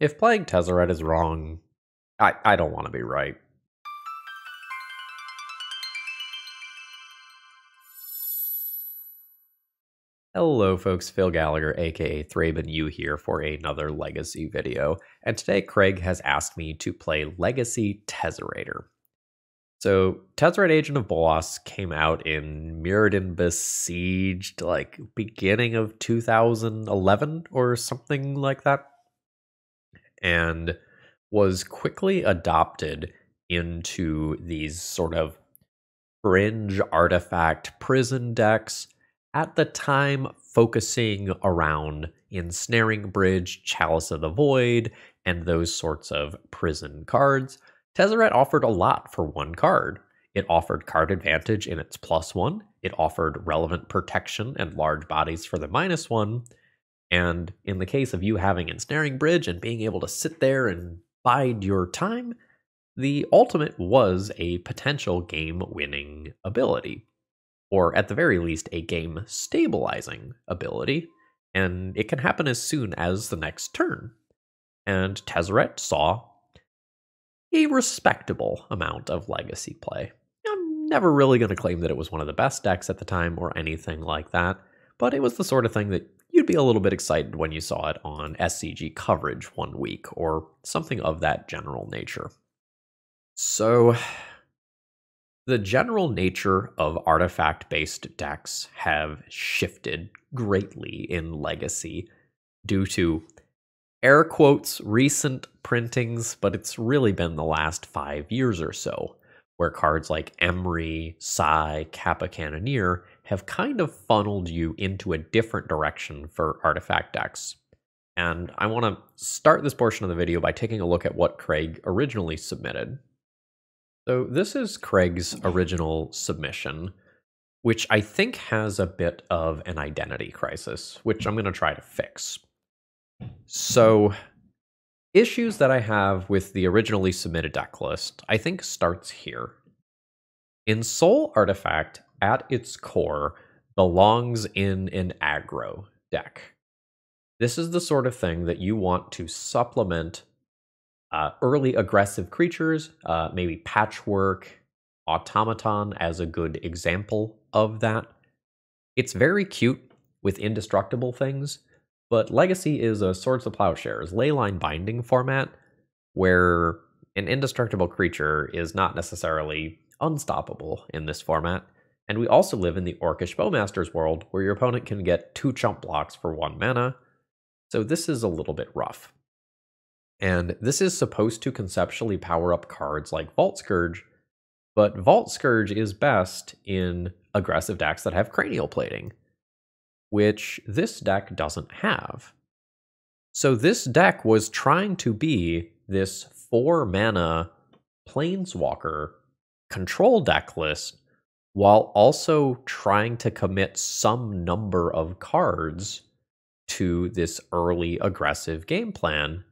if playing Tezzeret is wrong, I, I don't want to be right. Hello folks, Phil Gallagher aka Thraben U here for another Legacy video, and today Craig has asked me to play Legacy Tezzerator. So, Tezzeret Agent of Bolas came out in Mirrodin Besieged, like beginning of 2011 or something like that, and was quickly adopted into these sort of fringe artifact prison decks, at the time focusing around Ensnaring Bridge, Chalice of the Void, and those sorts of prison cards. Tezzeret offered a lot for one card. It offered card advantage in its plus one, it offered relevant protection and large bodies for the minus one, and in the case of you having Ensnaring Bridge and being able to sit there and bide your time, the ultimate was a potential game winning ability, or at the very least, a game stabilizing ability, and it can happen as soon as the next turn. And Tezzeret saw a respectable amount of legacy play. I'm never really going to claim that it was one of the best decks at the time or anything like that, but it was the sort of thing that you'd be a little bit excited when you saw it on SCG coverage one week or something of that general nature. So, the general nature of artifact based decks have shifted greatly in Legacy due to air quotes recent printings, but it's really been the last five years or so, where cards like Emry, Sai, Kappa Cannoneer have kind of funneled you into a different direction for artifact decks. And I want to start this portion of the video by taking a look at what Craig originally submitted. So, this is Craig's original submission, which I think has a bit of an identity crisis, which I'm going to try to fix. So, issues that I have with the originally submitted deck list, I think starts here. Ensoul Artifact, at its core, belongs in an aggro deck. This is the sort of thing that you want to supplement uh, early aggressive creatures, uh, maybe Patchwork, Automaton as a good example of that. It's very cute with indestructible things, but Legacy is a Swords to Plowshares leyline binding format where an indestructible creature is not necessarily unstoppable in this format. And we also live in the Orcish Bowmaster's world where your opponent can get two chump blocks for one mana. So this is a little bit rough. And this is supposed to conceptually power up cards like Vault Scourge, but Vault Scourge is best in aggressive decks that have cranial plating which this deck doesn't have. So this deck was trying to be this four mana Planeswalker control deck list while also trying to commit some number of cards to this early aggressive game plan,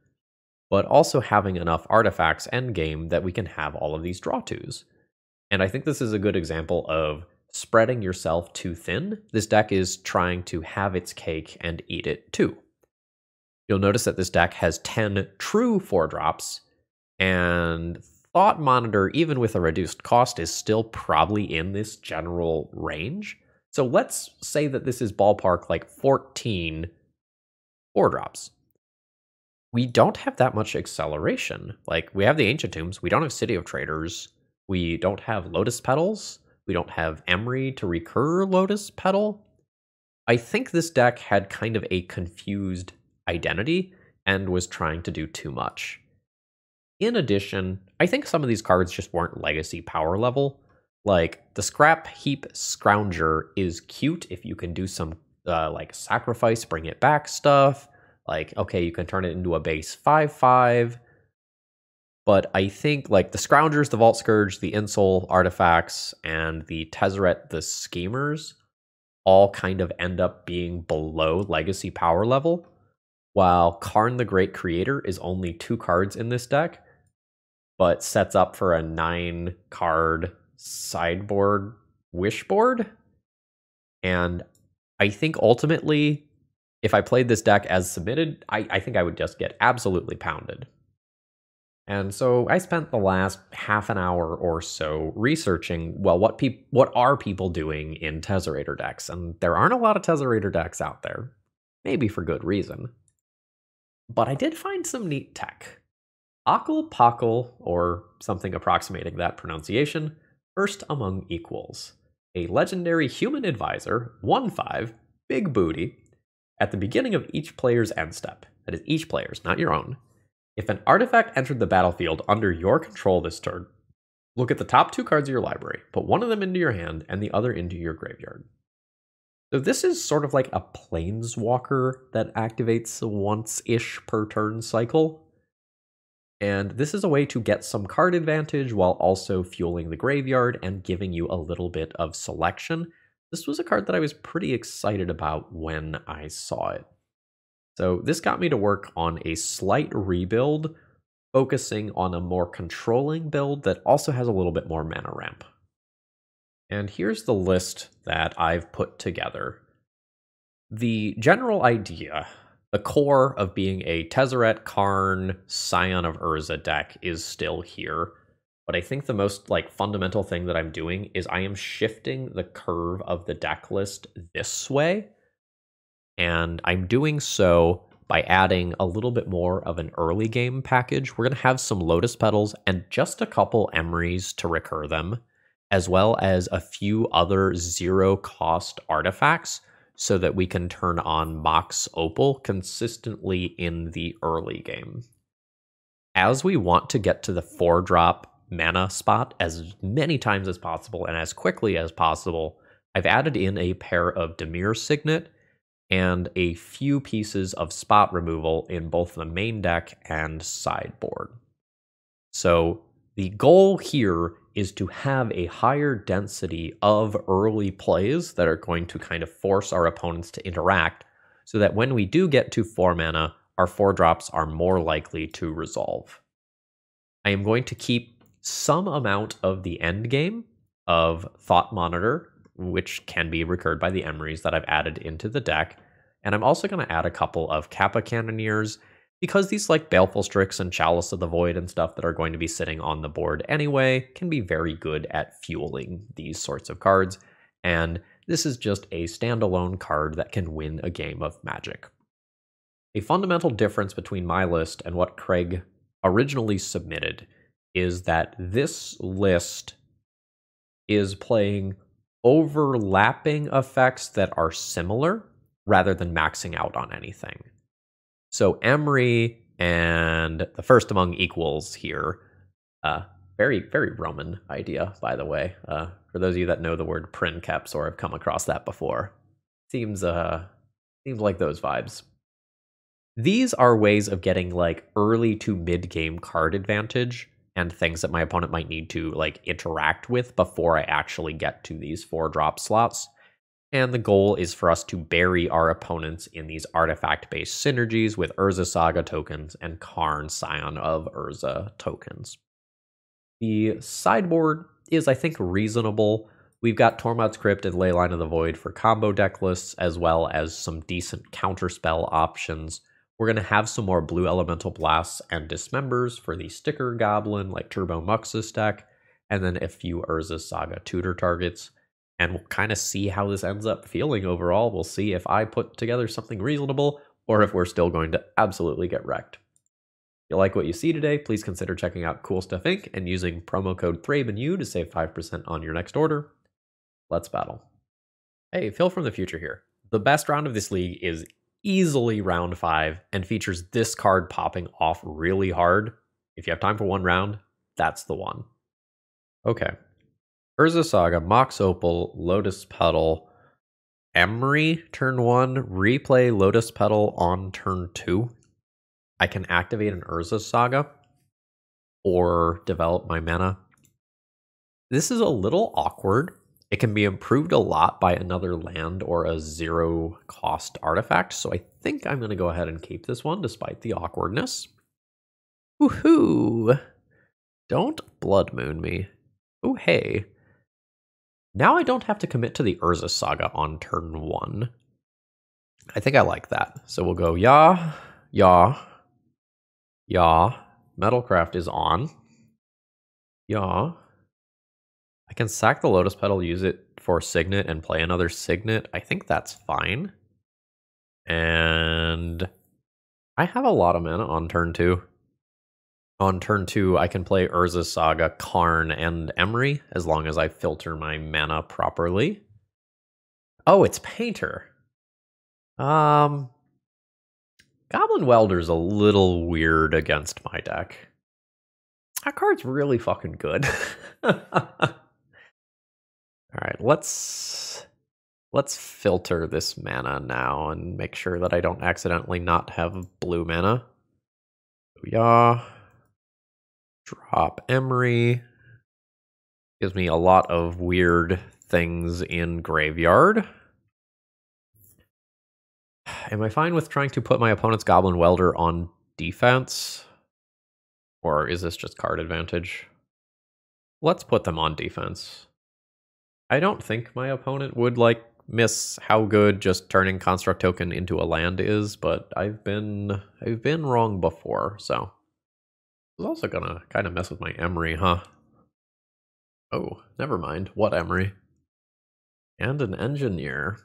but also having enough artifacts endgame that we can have all of these draw twos. And I think this is a good example of spreading yourself too thin, this deck is trying to have its cake and eat it too. You'll notice that this deck has 10 true 4 drops, and Thought Monitor, even with a reduced cost, is still probably in this general range. So let's say that this is ballpark like 14 4 drops. We don't have that much acceleration. Like, we have the Ancient Tombs, we don't have City of Traders, we don't have Lotus Petals, we don't have Emry to recur Lotus Petal. I think this deck had kind of a confused identity and was trying to do too much. In addition, I think some of these cards just weren't legacy power level. Like the Scrap Heap Scrounger is cute if you can do some uh, like sacrifice, bring it back stuff. Like, okay, you can turn it into a base 5 5. But I think like the Scroungers, the Vault scourge, the Ensoul artifacts, and the Tezzeret, the Schemers, all kind of end up being below legacy power level. While Karn the Great Creator is only two cards in this deck, but sets up for a nine card sideboard wish board. And I think ultimately if I played this deck as submitted, I, I think I would just get absolutely pounded. And so I spent the last half an hour or so researching, well, what peop- what are people doing in Tezzerator decks? And there aren't a lot of Tezzerator decks out there, maybe for good reason. But I did find some neat tech. Pakal, or something approximating that pronunciation, first among equals. A legendary human advisor, 1-5, big booty, at the beginning of each player's end step. That is each player's, not your own. If an artifact entered the battlefield under your control this turn, look at the top two cards of your library, put one of them into your hand and the other into your graveyard. So this is sort of like a planeswalker that activates once-ish per turn cycle. And this is a way to get some card advantage while also fueling the graveyard and giving you a little bit of selection. This was a card that I was pretty excited about when I saw it. So this got me to work on a slight rebuild, focusing on a more controlling build that also has a little bit more mana ramp. And here's the list that I've put together. The general idea, the core of being a Tezzeret, Karn, Scion of Urza deck is still here. But I think the most like fundamental thing that I'm doing is I am shifting the curve of the deck list this way. And I'm doing so by adding a little bit more of an early game package. We're going to have some Lotus Petals and just a couple Emrys to recur them as well as a few other zero cost artifacts so that we can turn on Mox Opal consistently in the early game. As we want to get to the four drop mana spot as many times as possible and as quickly as possible, I've added in a pair of Dimir Signet and a few pieces of spot removal in both the main deck and sideboard. So the goal here is to have a higher density of early plays that are going to kind of force our opponents to interact so that when we do get to 4 mana, our 4 drops are more likely to resolve. I am going to keep some amount of the end game of Thought Monitor, which can be recurred by the Emrys that I've added into the deck, and I'm also going to add a couple of Kappa Cannoneers because these like Baleful Strix and Chalice of the Void and stuff that are going to be sitting on the board anyway can be very good at fueling these sorts of cards. And this is just a standalone card that can win a game of Magic. A fundamental difference between my list and what Craig originally submitted is that this list is playing overlapping effects that are similar rather than maxing out on anything. So Emry and the first among equals here. Uh, very, very Roman idea, by the way. Uh, for those of you that know the word princeps or have come across that before, seems uh seems like those vibes. These are ways of getting like early to mid game card advantage and things that my opponent might need to like interact with before I actually get to these four drop slots. And the goal is for us to bury our opponents in these artifact based synergies with Urza Saga tokens and Karn Scion of Urza tokens. The sideboard is, I think, reasonable. We've got Tormod's Crypt and Leyline of the Void for combo deck lists, as well as some decent counterspell options. We're going to have some more blue elemental blasts and dismembers for the sticker goblin like Turbo Muxus deck, and then a few Urza Saga tutor targets and we'll kind of see how this ends up feeling overall. We'll see if I put together something reasonable or if we're still going to absolutely get wrecked. If you like what you see today, please consider checking out Cool Stuff Inc. and using promo code THRABENU to save 5% on your next order. Let's battle. Hey, Phil from the future here. The best round of this league is easily round 5 and features this card popping off really hard. If you have time for one round, that's the one. Okay, Urza Saga, Mox Opal, Lotus Petal, Emry turn one, replay Lotus Petal on turn two. I can activate an Urza Saga or develop my mana. This is a little awkward. It can be improved a lot by another land or a zero cost artifact, so I think I'm going to go ahead and keep this one despite the awkwardness. Woohoo! Don't Blood Moon me. Oh, hey. Now I don't have to commit to the Urza Saga on turn one. I think I like that. So we'll go ya, ya, ya. Metalcraft is on. Ya. I can sack the Lotus Petal, use it for Signet, and play another Signet. I think that's fine. And I have a lot of mana on turn two. On turn two, I can play Urza's Saga, Karn, and Emry as long as I filter my mana properly. Oh, it's Painter. Um, Goblin Welder's a little weird against my deck. That card's really fucking good. All right, let's let's filter this mana now and make sure that I don't accidentally not have blue mana. Yeah. Drop Emry. Gives me a lot of weird things in graveyard. Am I fine with trying to put my opponent's Goblin Welder on defense? Or is this just card advantage? Let's put them on defense. I don't think my opponent would like miss how good just turning construct token into a land is, but I've been I've been wrong before, so was also gonna kind of mess with my Emry, huh? Oh, never mind. What Emry? And an engineer.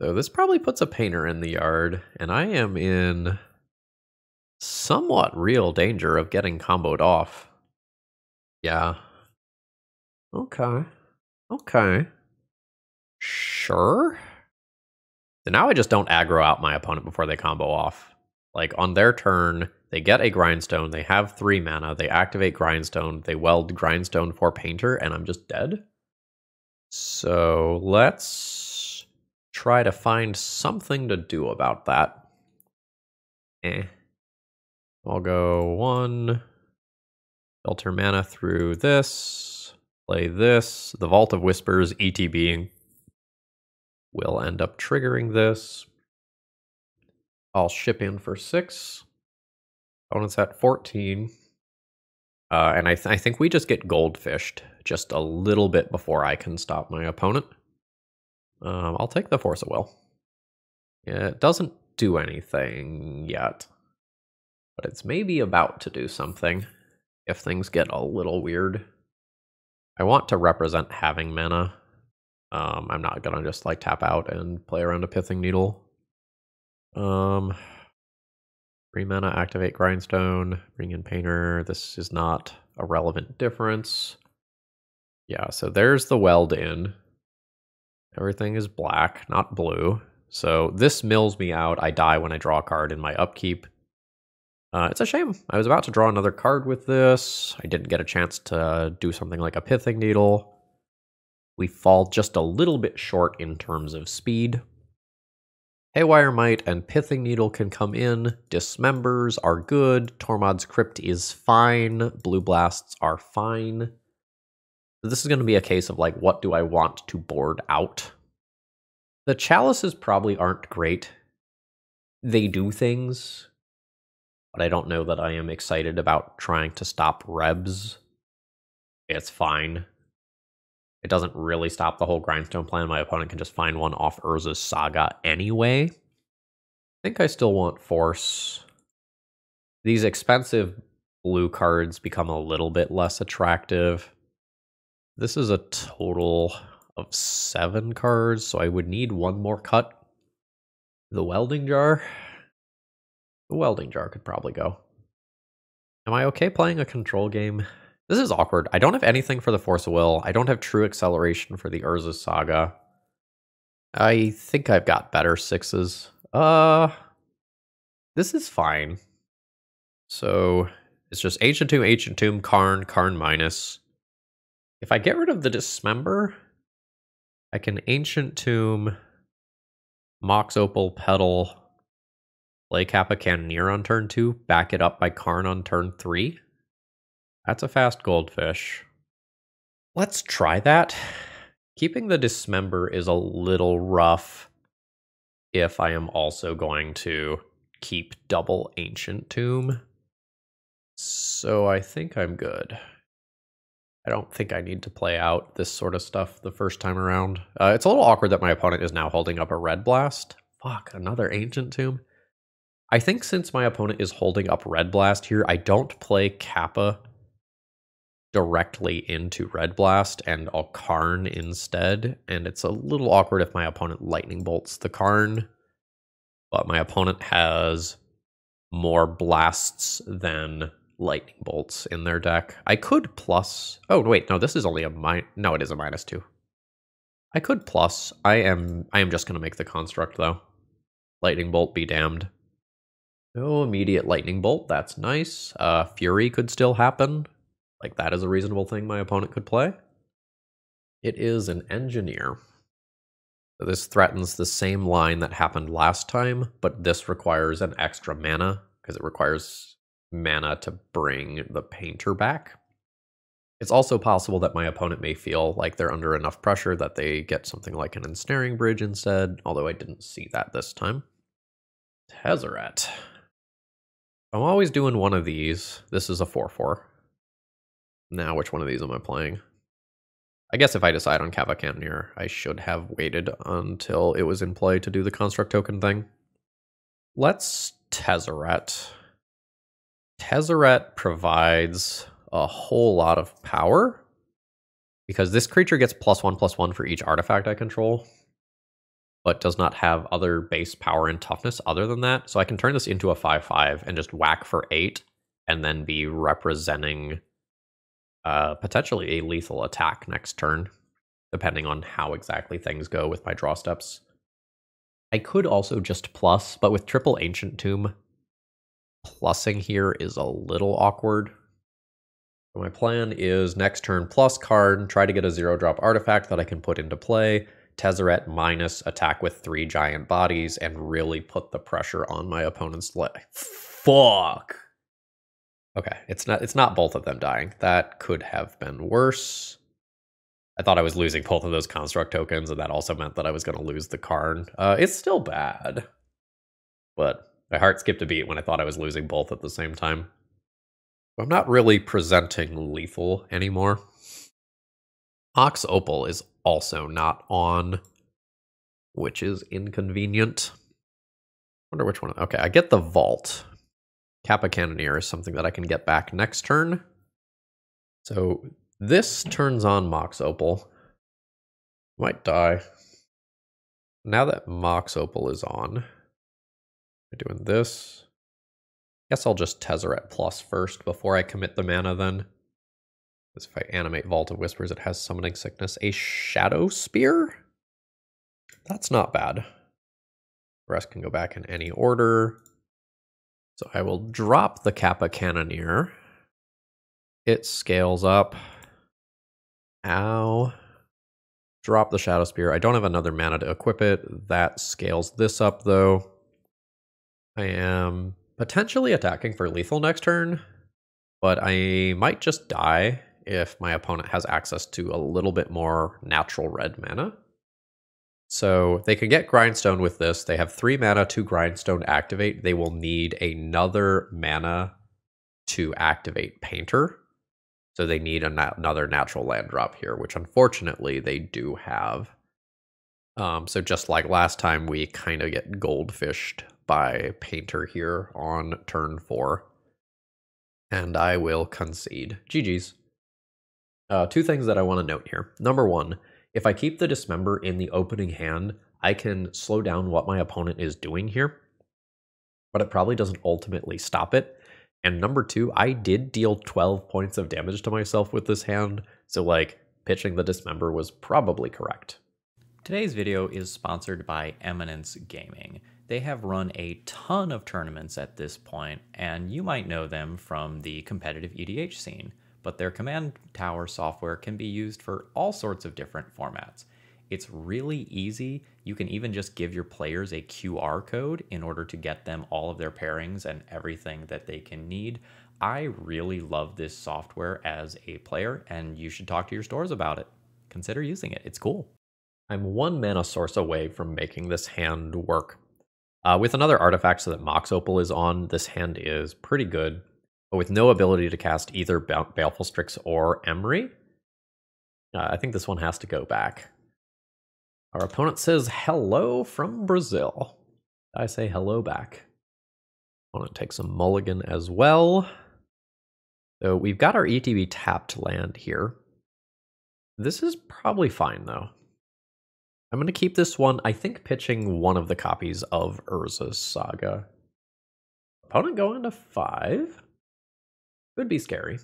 So this probably puts a painter in the yard, and I am in somewhat real danger of getting comboed off. Yeah. Okay. Okay. Sure. So now I just don't aggro out my opponent before they combo off. Like on their turn, they get a grindstone, they have three mana, they activate grindstone, they weld grindstone for painter, and I'm just dead. So let's try to find something to do about that. Eh. I'll go one, filter mana through this, play this. The Vault of Whispers ETBing will end up triggering this. I'll ship in for six. Opponent's at 14. Uh, and I, th I think we just get goldfished just a little bit before I can stop my opponent. Um, I'll take the Force of Will. It doesn't do anything yet. But it's maybe about to do something if things get a little weird. I want to represent having mana. Um, I'm not gonna just like tap out and play around a pithing needle. Um, three mana, activate grindstone, bring in painter. This is not a relevant difference. Yeah, so there's the weld in. Everything is black, not blue. So this mills me out. I die when I draw a card in my upkeep. Uh, it's a shame. I was about to draw another card with this. I didn't get a chance to do something like a Pithing Needle. We fall just a little bit short in terms of speed. Haywire Mite and Pithing Needle can come in. Dismembers are good. Tormod's Crypt is fine. Blue Blasts are fine. This is going to be a case of like, what do I want to board out? The chalices probably aren't great. They do things, but I don't know that I am excited about trying to stop Rebs. It's fine. It doesn't really stop the whole grindstone plan. My opponent can just find one off Urza's Saga anyway. I think I still want Force. These expensive blue cards become a little bit less attractive. This is a total of seven cards, so I would need one more cut. The welding jar. The welding jar could probably go. Am I okay playing a control game? This is awkward. I don't have anything for the Force of Will. I don't have true acceleration for the Urza Saga. I think I've got better sixes. Uh, this is fine. So it's just Ancient Tomb, Ancient Tomb, Karn, Karn minus. If I get rid of the Dismember, I can Ancient Tomb, Mox Opal, Petal, Play Kappa Cannoneer on turn two, back it up by Karn on turn three. That's a fast goldfish. Let's try that. Keeping the dismember is a little rough if I am also going to keep double ancient tomb. So I think I'm good. I don't think I need to play out this sort of stuff the first time around. Uh, it's a little awkward that my opponent is now holding up a red blast. Fuck, another ancient tomb. I think since my opponent is holding up red blast here, I don't play Kappa directly into red blast and I'll Karn instead. And it's a little awkward if my opponent lightning bolts the Karn, but my opponent has more blasts than lightning bolts in their deck. I could plus. Oh wait, no, this is only a min. No, it is a minus two. I could plus. I am. I am just gonna make the construct though. Lightning bolt, be damned. No immediate lightning bolt. That's nice. Uh, Fury could still happen. Like that is a reasonable thing my opponent could play. It is an engineer. This threatens the same line that happened last time, but this requires an extra mana because it requires mana to bring the painter back. It's also possible that my opponent may feel like they're under enough pressure that they get something like an ensnaring bridge instead, although I didn't see that this time. Tezzeret. I'm always doing one of these. This is a 4-4. Now, which one of these am I playing? I guess if I decide on Cannoneer, I should have waited until it was in play to do the construct token thing. Let's Tezzeret. Tezzeret provides a whole lot of power because this creature gets plus one plus one for each artifact I control, but does not have other base power and toughness other than that. So I can turn this into a 5 5 and just whack for eight and then be representing uh, potentially a lethal attack next turn, depending on how exactly things go with my draw steps. I could also just plus, but with triple Ancient Tomb, plussing here is a little awkward. So my plan is next turn plus card, try to get a zero drop artifact that I can put into play, Tezzeret minus attack with three giant bodies, and really put the pressure on my opponent's leg. Fuck! Okay, it's not it's not both of them dying. That could have been worse. I thought I was losing both of those construct tokens, and that also meant that I was going to lose the Karn. Uh, it's still bad, but my heart skipped a beat when I thought I was losing both at the same time. I'm not really presenting lethal anymore. Mox Opal is also not on, which is inconvenient. wonder which one. Okay, I get the Vault. Kappa Cannoneer is something that I can get back next turn. So this turns on Mox Opal. Might die. Now that Mox Opal is on, I'm doing this. Guess I'll just Tezzeret Plus first before I commit the mana then. Because if I animate Vault of Whispers, it has Summoning Sickness. A Shadow Spear? That's not bad. Rest can go back in any order. So I will drop the Kappa Cannoneer. It scales up. Ow. Drop the Shadow Spear. I don't have another mana to equip it. That scales this up, though. I am potentially attacking for lethal next turn, but I might just die if my opponent has access to a little bit more natural red mana. So they can get Grindstone with this. They have three mana to Grindstone activate. They will need another mana to activate Painter. So they need another natural land drop here, which unfortunately they do have. Um, so just like last time, we kind of get goldfished by Painter here on turn four. And I will concede. GG's. Uh, two things that I want to note here. Number one, if I keep the Dismember in the opening hand, I can slow down what my opponent is doing here, but it probably doesn't ultimately stop it. And number two, I did deal 12 points of damage to myself with this hand, so like pitching the Dismember was probably correct. Today's video is sponsored by Eminence Gaming. They have run a ton of tournaments at this point, and you might know them from the competitive EDH scene but their command tower software can be used for all sorts of different formats. It's really easy. You can even just give your players a QR code in order to get them all of their pairings and everything that they can need. I really love this software as a player, and you should talk to your stores about it. Consider using it, it's cool. I'm one mana source away from making this hand work. Uh, with another artifact so that Mox Opal is on, this hand is pretty good but with no ability to cast either Baleful Strix or Emry, Uh, I think this one has to go back. Our opponent says hello from Brazil. I say hello back. Opponent takes a mulligan as well. So we've got our ETB tapped land here. This is probably fine though. I'm going to keep this one, I think, pitching one of the copies of Urza's Saga. Opponent going to five. Could be scary.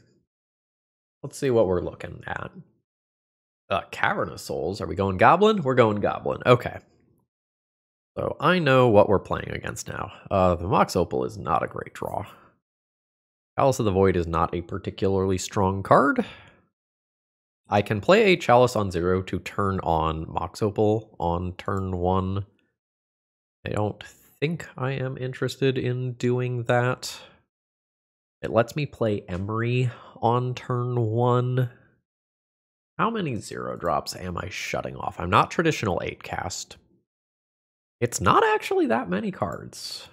Let's see what we're looking at. Uh, Cavern of Souls. Are we going Goblin? We're going Goblin. Okay. So I know what we're playing against now. Uh, the Mox Opal is not a great draw. Chalice of the Void is not a particularly strong card. I can play a Chalice on zero to turn on Mox Opal on turn one. I don't think I am interested in doing that. It lets me play Emry on turn one. How many zero drops am I shutting off? I'm not traditional 8 cast. It's not actually that many cards.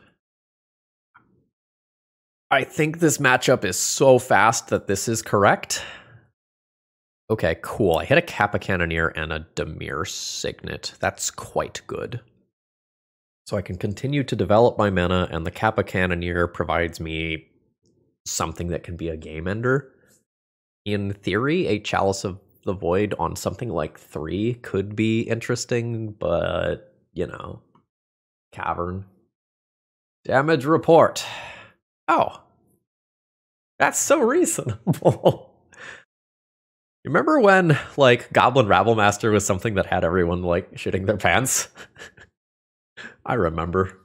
I think this matchup is so fast that this is correct. Okay, cool. I hit a Kappa Cannoneer and a Dimir Signet. That's quite good. So I can continue to develop my mana, and the Kappa Cannoneer provides me something that can be a game ender. In theory, a Chalice of the Void on something like three could be interesting, but, you know, Cavern. Damage report. Oh. That's so reasonable. Remember when, like, Goblin Rabblemaster was something that had everyone, like, shitting their pants? I remember.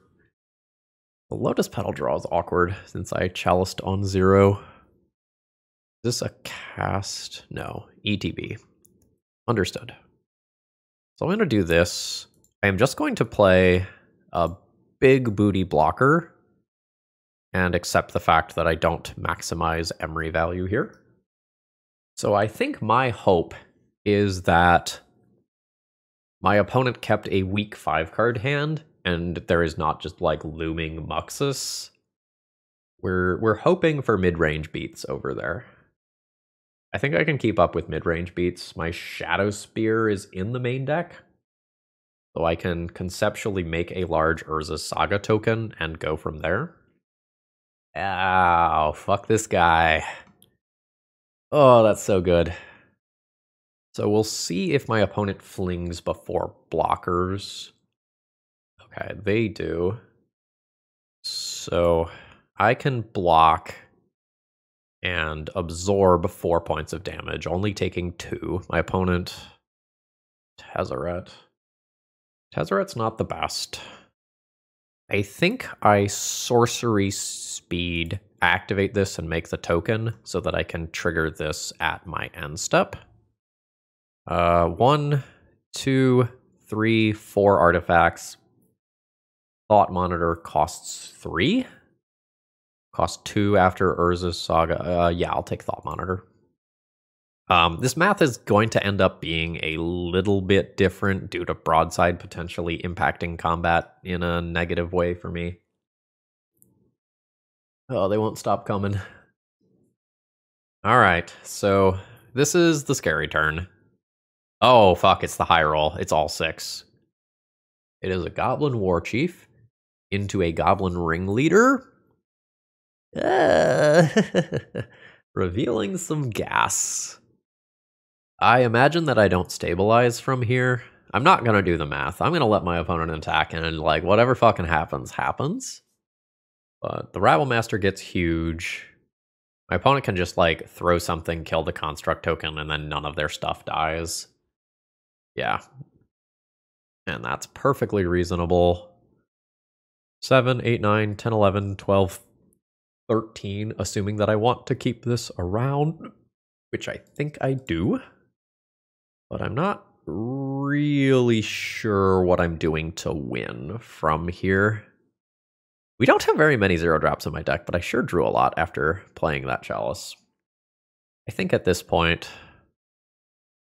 The Lotus Petal draw is awkward since I chaliced on zero. Is this a cast? No. ETB. Understood. So I'm going to do this. I am just going to play a big booty blocker and accept the fact that I don't maximize Emry value here. So I think my hope is that my opponent kept a weak five card hand and there is not just like looming Muxus. We're we're hoping for mid-range beats over there. I think I can keep up with mid-range beats. My Shadow Spear is in the main deck. So I can conceptually make a large Urza Saga token and go from there. Ow, fuck this guy. Oh, that's so good. So we'll see if my opponent flings before blockers. Okay, they do. So I can block and absorb four points of damage, only taking two. My opponent, Tezzeret. Tezzeret's not the best. I think I sorcery speed activate this and make the token so that I can trigger this at my end step. Uh, one, two, three, four artifacts. Thought Monitor costs three. Cost two after Urza's Saga. Uh, yeah, I'll take Thought Monitor. Um, this math is going to end up being a little bit different due to Broadside potentially impacting combat in a negative way for me. Oh, they won't stop coming. All right, so this is the scary turn. Oh, fuck, it's the high roll. It's all six. It is a Goblin War Chief into a Goblin Ringleader uh, revealing some gas. I imagine that I don't stabilize from here. I'm not going to do the math. I'm going to let my opponent attack and like whatever fucking happens, happens. But the Rabble Master gets huge. My opponent can just like throw something, kill the construct token, and then none of their stuff dies. Yeah. And that's perfectly reasonable. 7, 8, 9, 10, 11, 12, 13, assuming that I want to keep this around, which I think I do. But I'm not really sure what I'm doing to win from here. We don't have very many zero drops in my deck, but I sure drew a lot after playing that Chalice. I think at this point,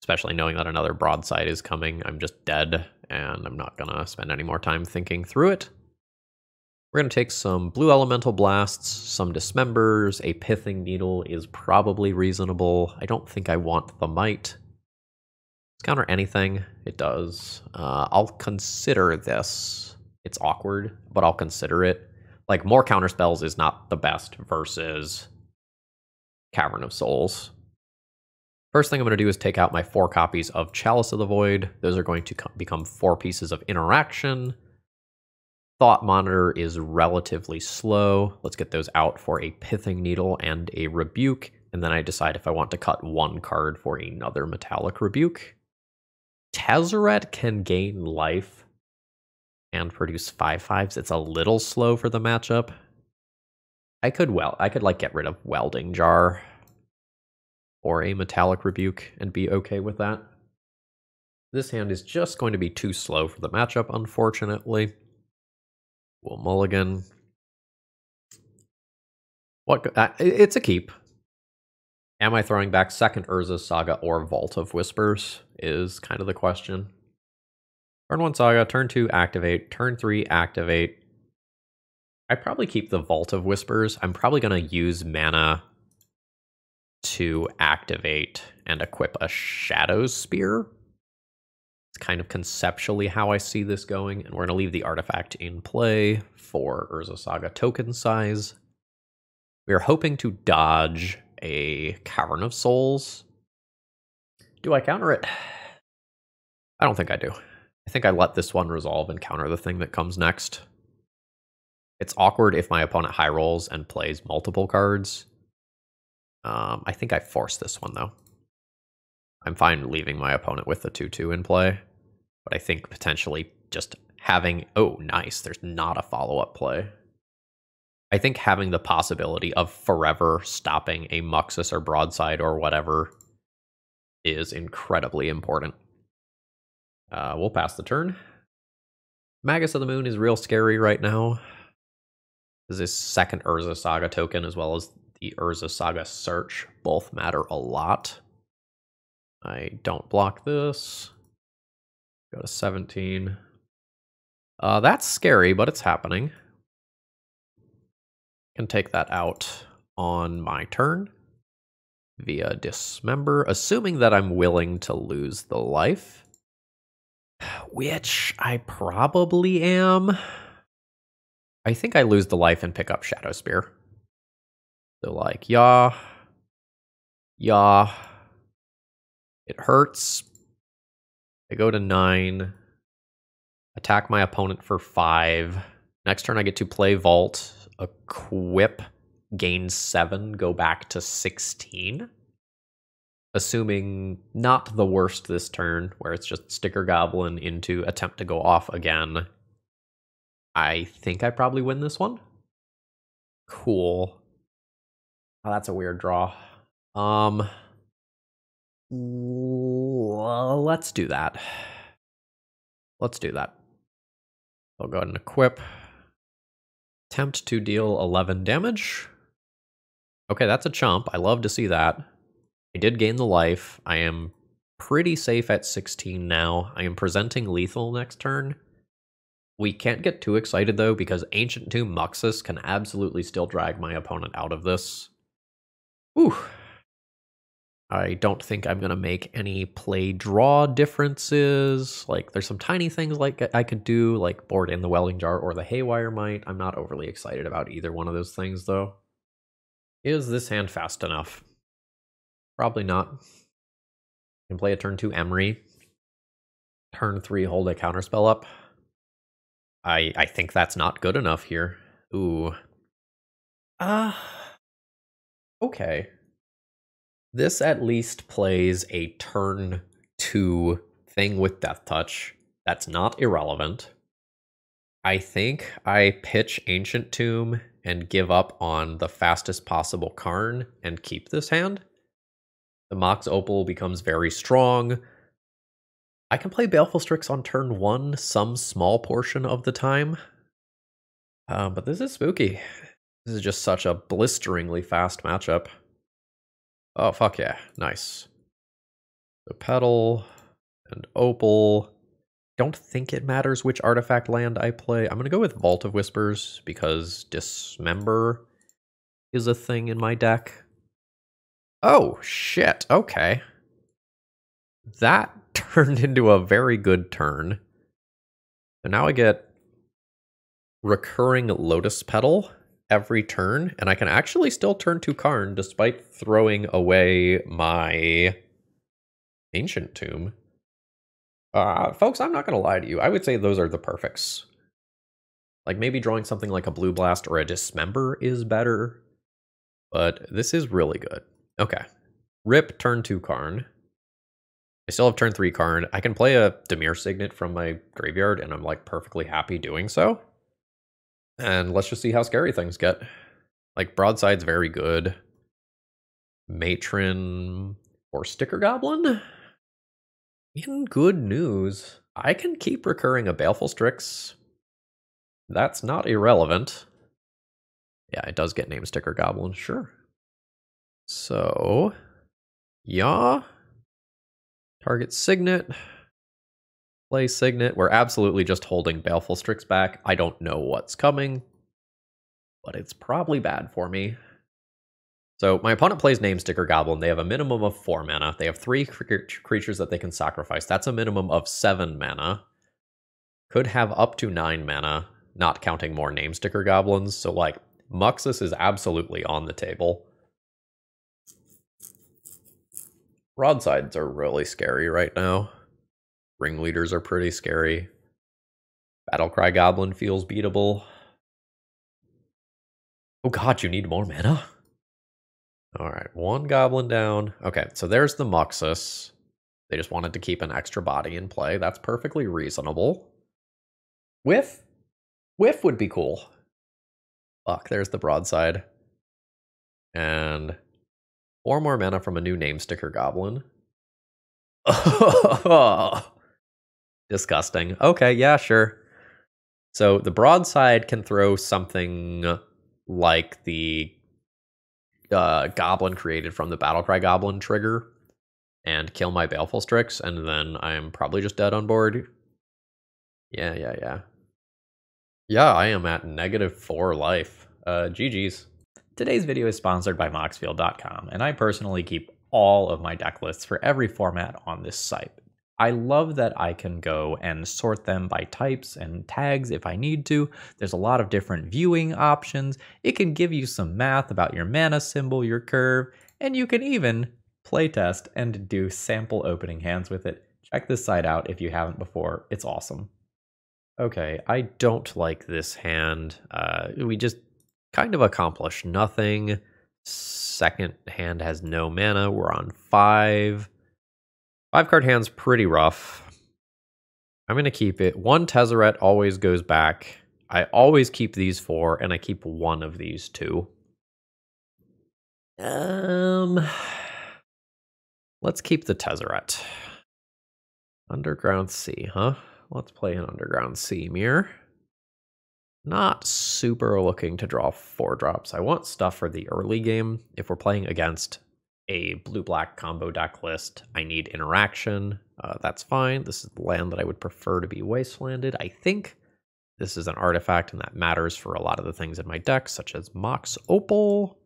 especially knowing that another broadside is coming, I'm just dead, and I'm not going to spend any more time thinking through it. We're going to take some Blue Elemental Blasts, some Dismembers, a Pithing Needle is probably reasonable. I don't think I want the Mite. counter anything. It does. Uh, I'll consider this. It's awkward, but I'll consider it. Like more counter spells is not the best versus Cavern of Souls. First thing I'm going to do is take out my four copies of Chalice of the Void. Those are going to become four pieces of interaction. Thought Monitor is relatively slow. Let's get those out for a Pithing Needle and a Rebuke. And then I decide if I want to cut one card for another Metallic Rebuke. Tezzeret can gain life and produce five fives. It's a little slow for the matchup. I could well I could like get rid of welding jar or a metallic rebuke and be okay with that. This hand is just going to be too slow for the matchup, unfortunately. We'll mulligan. What? Uh, it's a keep. Am I throwing back second Urza Saga or Vault of Whispers? Is kind of the question. Turn one Saga, turn two activate, turn three activate. I probably keep the Vault of Whispers. I'm probably going to use mana to activate and equip a Shadow Spear. Kind of conceptually how I see this going, and we're going to leave the artifact in play for Urza Saga token size. We are hoping to dodge a Cavern of Souls. Do I counter it? I don't think I do. I think I let this one resolve and counter the thing that comes next. It's awkward if my opponent high rolls and plays multiple cards. Um, I think I force this one though. I'm fine leaving my opponent with the 2-2 in play, but I think potentially just having, oh nice, there's not a follow-up play. I think having the possibility of forever stopping a Muxus or Broadside or whatever is incredibly important. Uh, we'll pass the turn. Magus of the Moon is real scary right now. This is second Urza Saga token, as well as the Urza Saga Search, both matter a lot. I don't block this. Go to 17. Uh, that's scary, but it's happening can take that out on my turn via dismember, assuming that I'm willing to lose the life, which I probably am. I think I lose the life and pick up Shadow Spear. So like, yeah, yeah, it hurts. I go to nine, attack my opponent for five. Next turn I get to play Vault, equip gain 7, go back to 16. Assuming not the worst this turn, where it's just Sticker Goblin into attempt to go off again. I think I probably win this one. Cool. Oh, that's a weird draw. Um, well, let's do that. Let's do that. I'll go ahead and equip. Attempt to deal 11 damage. Okay, that's a chump. I love to see that. I did gain the life. I am pretty safe at 16 now. I am presenting lethal next turn. We can't get too excited though, because Ancient Tomb Muxus can absolutely still drag my opponent out of this. Ooh, I don't think I'm going to make any play draw differences. Like, there's some tiny things like I could do, like board in the welding jar or the haywire mite. I'm not overly excited about either one of those things, though. Is this hand fast enough? Probably not. Can play a turn two Emry. Turn three, hold a counterspell up. I I think that's not good enough here. Ooh. Ah. Uh, okay. This at least plays a turn two thing with Death Touch. That's not irrelevant. I think I pitch Ancient Tomb and give up on the fastest possible Karn and keep this hand. The Mox Opal becomes very strong. I can play Baleful Strix on turn one some small portion of the time. Um, but this is spooky. This is just such a blisteringly fast matchup. Oh, fuck yeah. Nice. The petal and opal. Don't think it matters which artifact land I play. I'm going to go with Vault of Whispers because Dismember is a thing in my deck. Oh, shit. Okay. That turned into a very good turn. And now I get recurring Lotus Petal every turn, and I can actually still turn to Karn despite throwing away my Ancient Tomb. Uh, folks, I'm not going to lie to you. I would say those are the perfects. Like maybe drawing something like a Blue Blast or a Dismember is better, but this is really good. Okay. Rip turn 2 Karn. I still have turn 3 Karn. I can play a Dimir Signet from my graveyard, and I'm like perfectly happy doing so. And let's just see how scary things get. Like, Broadside's very good. Matron or Sticker Goblin? In good news, I can keep recurring a Baleful Strix. That's not irrelevant. Yeah, it does get name Sticker Goblin, sure. So, yeah. Target Signet. Play Signet. We're absolutely just holding Baleful Strix back. I don't know what's coming, but it's probably bad for me. So my opponent plays Name Sticker Goblin. They have a minimum of four mana. They have three cr creatures that they can sacrifice. That's a minimum of seven mana. Could have up to nine mana, not counting more Name Sticker Goblins. So like Muxus is absolutely on the table. Broadsides are really scary right now. Ringleaders are pretty scary. Battlecry Goblin feels beatable. Oh god, you need more mana? Alright, one goblin down. Okay, so there's the Muxus. They just wanted to keep an extra body in play. That's perfectly reasonable. Whiff? Whiff would be cool. Fuck, there's the broadside. And four more mana from a new name sticker goblin. Oh, Disgusting. Okay, yeah, sure. So the broadside can throw something like the uh, goblin created from the Battlecry Goblin trigger and kill my Baleful Strix, and then I'm probably just dead on board. Yeah, yeah, yeah. Yeah, I am at negative four life. Uh, GG's. Today's video is sponsored by Moxfield.com, and I personally keep all of my deck lists for every format on this site. I love that I can go and sort them by types and tags if I need to. There's a lot of different viewing options. It can give you some math about your mana symbol, your curve, and you can even playtest and do sample opening hands with it. Check this site out if you haven't before. It's awesome. Okay, I don't like this hand. Uh, we just kind of accomplished nothing. Second hand has no mana. We're on five. Five card hand's pretty rough. I'm going to keep it. One Tezzeret always goes back. I always keep these four, and I keep one of these two. Um, let's keep the Tezzeret. Underground Sea, huh? Let's play an Underground Sea mirror. Not super looking to draw four drops. I want stuff for the early game if we're playing against a blue black combo deck list. I need interaction. Uh, that's fine. This is the land that I would prefer to be wastelanded. I think this is an artifact and that matters for a lot of the things in my deck, such as Mox Opal.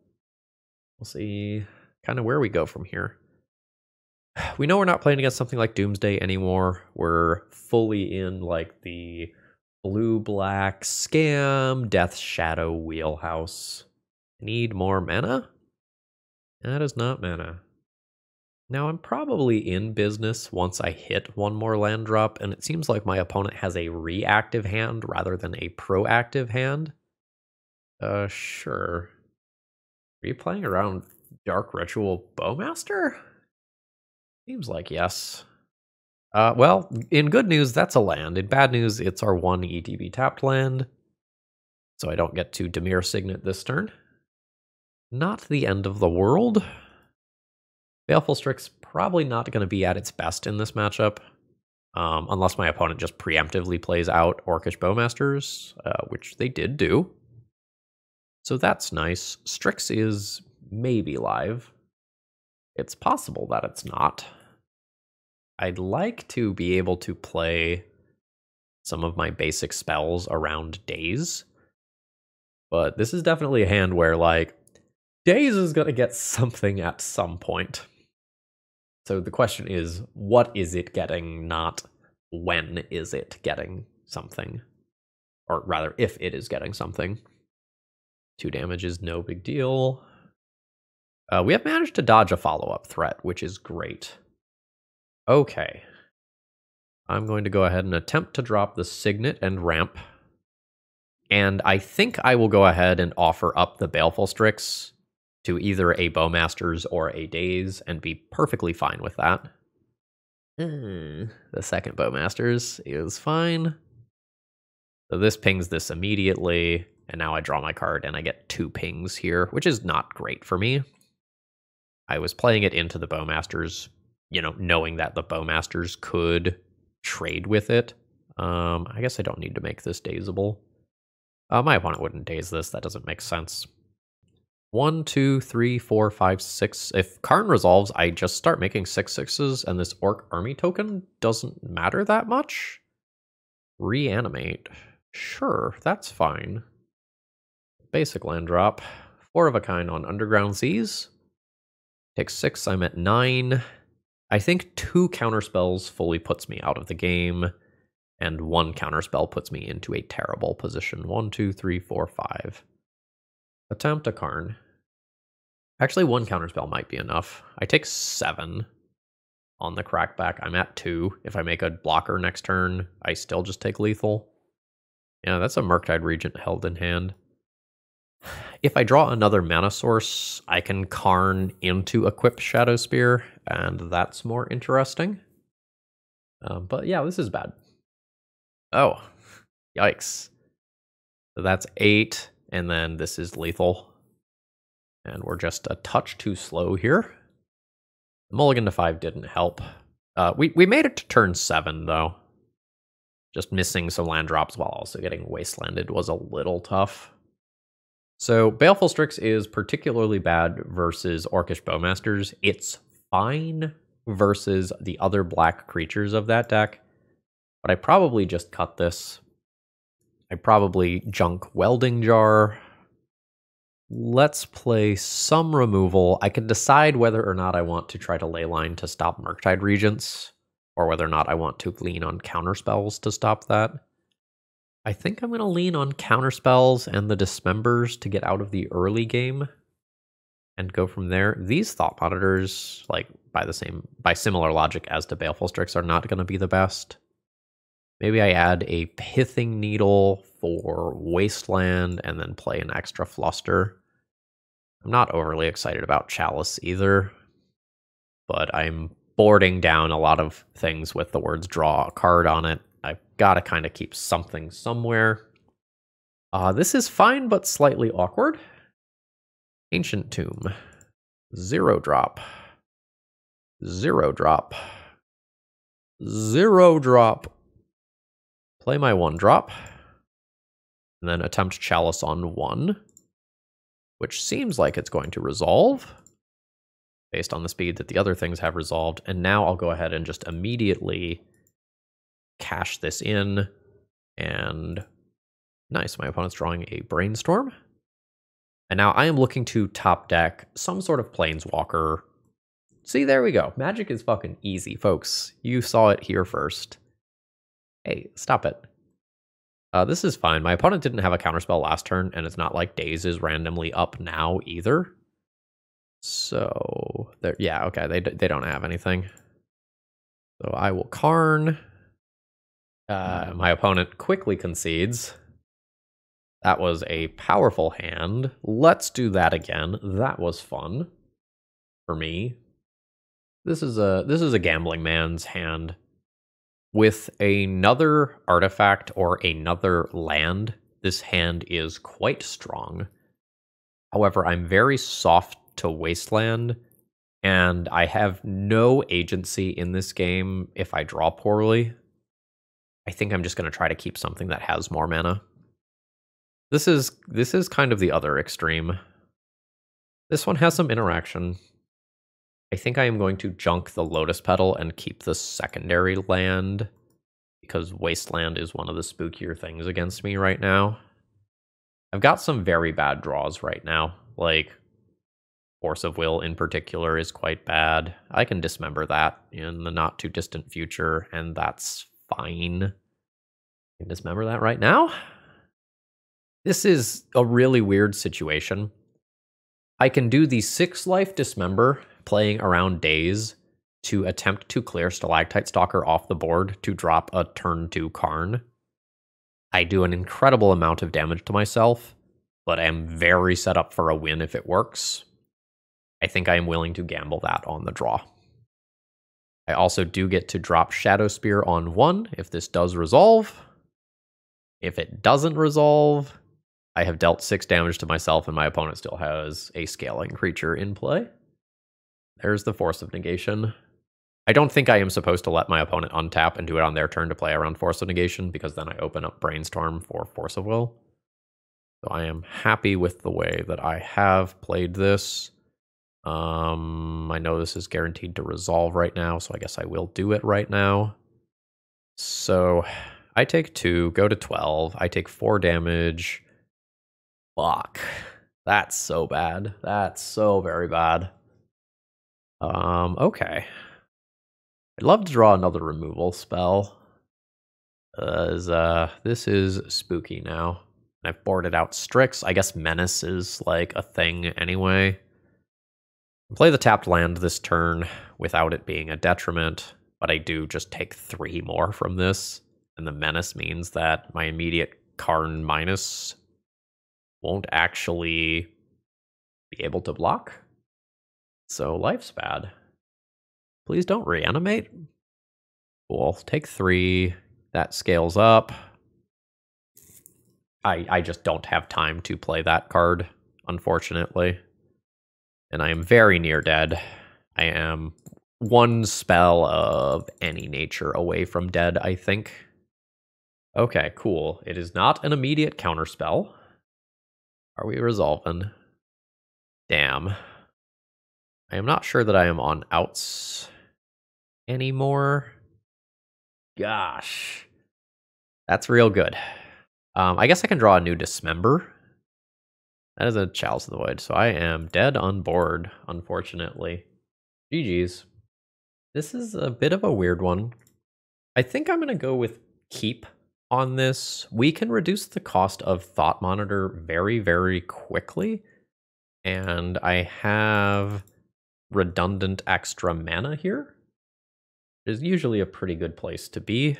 We'll see kind of where we go from here. We know we're not playing against something like Doomsday anymore. We're fully in like the blue black scam, Death Shadow wheelhouse. Need more mana? That is not mana. Now, I'm probably in business once I hit one more land drop, and it seems like my opponent has a reactive hand rather than a proactive hand. Uh, sure. Are you playing around Dark Ritual Bowmaster? Seems like yes. Uh, well, in good news, that's a land. In bad news, it's our one ETB tapped land. So I don't get to Dimir Signet this turn. Not the end of the world. Baleful Strix probably not going to be at its best in this matchup, um, unless my opponent just preemptively plays out Orcish Bowmasters, uh, which they did do. So that's nice. Strix is maybe live. It's possible that it's not. I'd like to be able to play some of my basic spells around Daze. but this is definitely a hand where, like, Daze is going to get something at some point. So the question is, what is it getting, not when is it getting something? Or rather, if it is getting something. Two damage is no big deal. Uh, we have managed to dodge a follow-up threat, which is great. Okay. I'm going to go ahead and attempt to drop the Signet and Ramp. And I think I will go ahead and offer up the Baleful Strix to either a Bowmasters or a Daze and be perfectly fine with that. Mm, the second Bowmasters is fine. So this pings this immediately, and now I draw my card and I get two pings here, which is not great for me. I was playing it into the Bowmasters, you know, knowing that the Bowmasters could trade with it. Um, I guess I don't need to make this dazeable. Uh, my opponent wouldn't daze this. That doesn't make sense. One, two, three, four, five, six. If Karn resolves, I just start making six sixes, and this Orc Army token doesn't matter that much. Reanimate. Sure, that's fine. Basic land drop. Four of a kind on Underground Seas. Take six, I'm at nine. I think two counterspells fully puts me out of the game, and one counterspell puts me into a terrible position. One, two, three, four, five. Attempt a Karn. Actually, one counterspell might be enough. I take seven on the crackback. I'm at two. If I make a blocker next turn, I still just take lethal. Yeah, that's a Murktide Regent held in hand. If I draw another mana source, I can Karn into Equip Shadow Spear, and that's more interesting. Um, but yeah, this is bad. Oh, yikes. So that's eight, and then this is lethal. And we're just a touch too slow here. Mulligan to five didn't help. Uh, we, we made it to turn seven, though. Just missing some land drops while also getting wastelanded was a little tough. So Baleful Strix is particularly bad versus Orcish Bowmasters. It's fine versus the other black creatures of that deck, but I probably just cut this. I probably junk Welding Jar. Let's play some removal. I can decide whether or not I want to try to leyline to stop Murktide Regents, or whether or not I want to lean on counterspells to stop that. I think I'm going to lean on counterspells and the dismembers to get out of the early game and go from there. These thought monitors, like by the same by similar logic as the Baleful Strix, are not going to be the best. Maybe I add a pithing needle for wasteland and then play an extra fluster. I'm not overly excited about chalice either, but I'm boarding down a lot of things with the words draw a card on it I've got to kind of keep something somewhere. Uh, this is fine, but slightly awkward. Ancient Tomb. Zero drop. Zero drop. Zero drop. Play my one drop. And then attempt Chalice on one. Which seems like it's going to resolve. Based on the speed that the other things have resolved. And now I'll go ahead and just immediately cash this in. And nice, my opponent's drawing a Brainstorm. And now I am looking to top deck some sort of Planeswalker. See, there we go. Magic is fucking easy, folks. You saw it here first. Hey, stop it. Uh, this is fine. My opponent didn't have a counterspell last turn, and it's not like Daze is randomly up now either. So, yeah, okay, they, they don't have anything. So I will Karn. Uh, my opponent quickly concedes. That was a powerful hand. Let's do that again. That was fun for me. This is a this is a gambling man's hand with another artifact or another land. This hand is quite strong. However, I'm very soft to wasteland and I have no agency in this game if I draw poorly. I think I'm just going to try to keep something that has more mana. This is this is kind of the other extreme. This one has some interaction. I think I am going to junk the Lotus Petal and keep the secondary land because Wasteland is one of the spookier things against me right now. I've got some very bad draws right now. Like Force of Will in particular is quite bad. I can dismember that in the not too distant future, and that's fine. I can dismember that right now. This is a really weird situation. I can do the six life dismember playing around Daze to attempt to clear Stalactite Stalker off the board to drop a turn two Karn. I do an incredible amount of damage to myself, but I am very set up for a win if it works. I think I am willing to gamble that on the draw. I also do get to drop Shadow Spear on one if this does resolve. If it doesn't resolve, I have dealt six damage to myself and my opponent still has a scaling creature in play. There's the Force of Negation. I don't think I am supposed to let my opponent untap and do it on their turn to play around Force of Negation because then I open up Brainstorm for Force of Will. So I am happy with the way that I have played this. Um, I know this is guaranteed to resolve right now, so I guess I will do it right now. So I take two, go to 12. I take four damage. Fuck. That's so bad. That's so very bad. Um, okay. I'd love to draw another removal spell. As uh, this is spooky now. I've boarded out Strix. I guess Menace is like a thing anyway. Play the tapped land this turn without it being a detriment, but I do just take three more from this. And the Menace means that my immediate Karn minus won't actually be able to block. So life's bad. Please don't reanimate. Cool. Take three. That scales up. I I just don't have time to play that card, unfortunately. And I am very near dead. I am one spell of any nature away from dead, I think. Okay, cool. It is not an immediate counter spell. Are we resolving? Damn. I am not sure that I am on outs anymore. Gosh. That's real good. Um, I guess I can draw a new Dismember. That is a Chalice of the Void, so I am dead on board, unfortunately. GG's. This is a bit of a weird one. I think I'm going to go with Keep on this. We can reduce the cost of Thought Monitor very, very quickly. And I have redundant extra mana here is usually a pretty good place to be.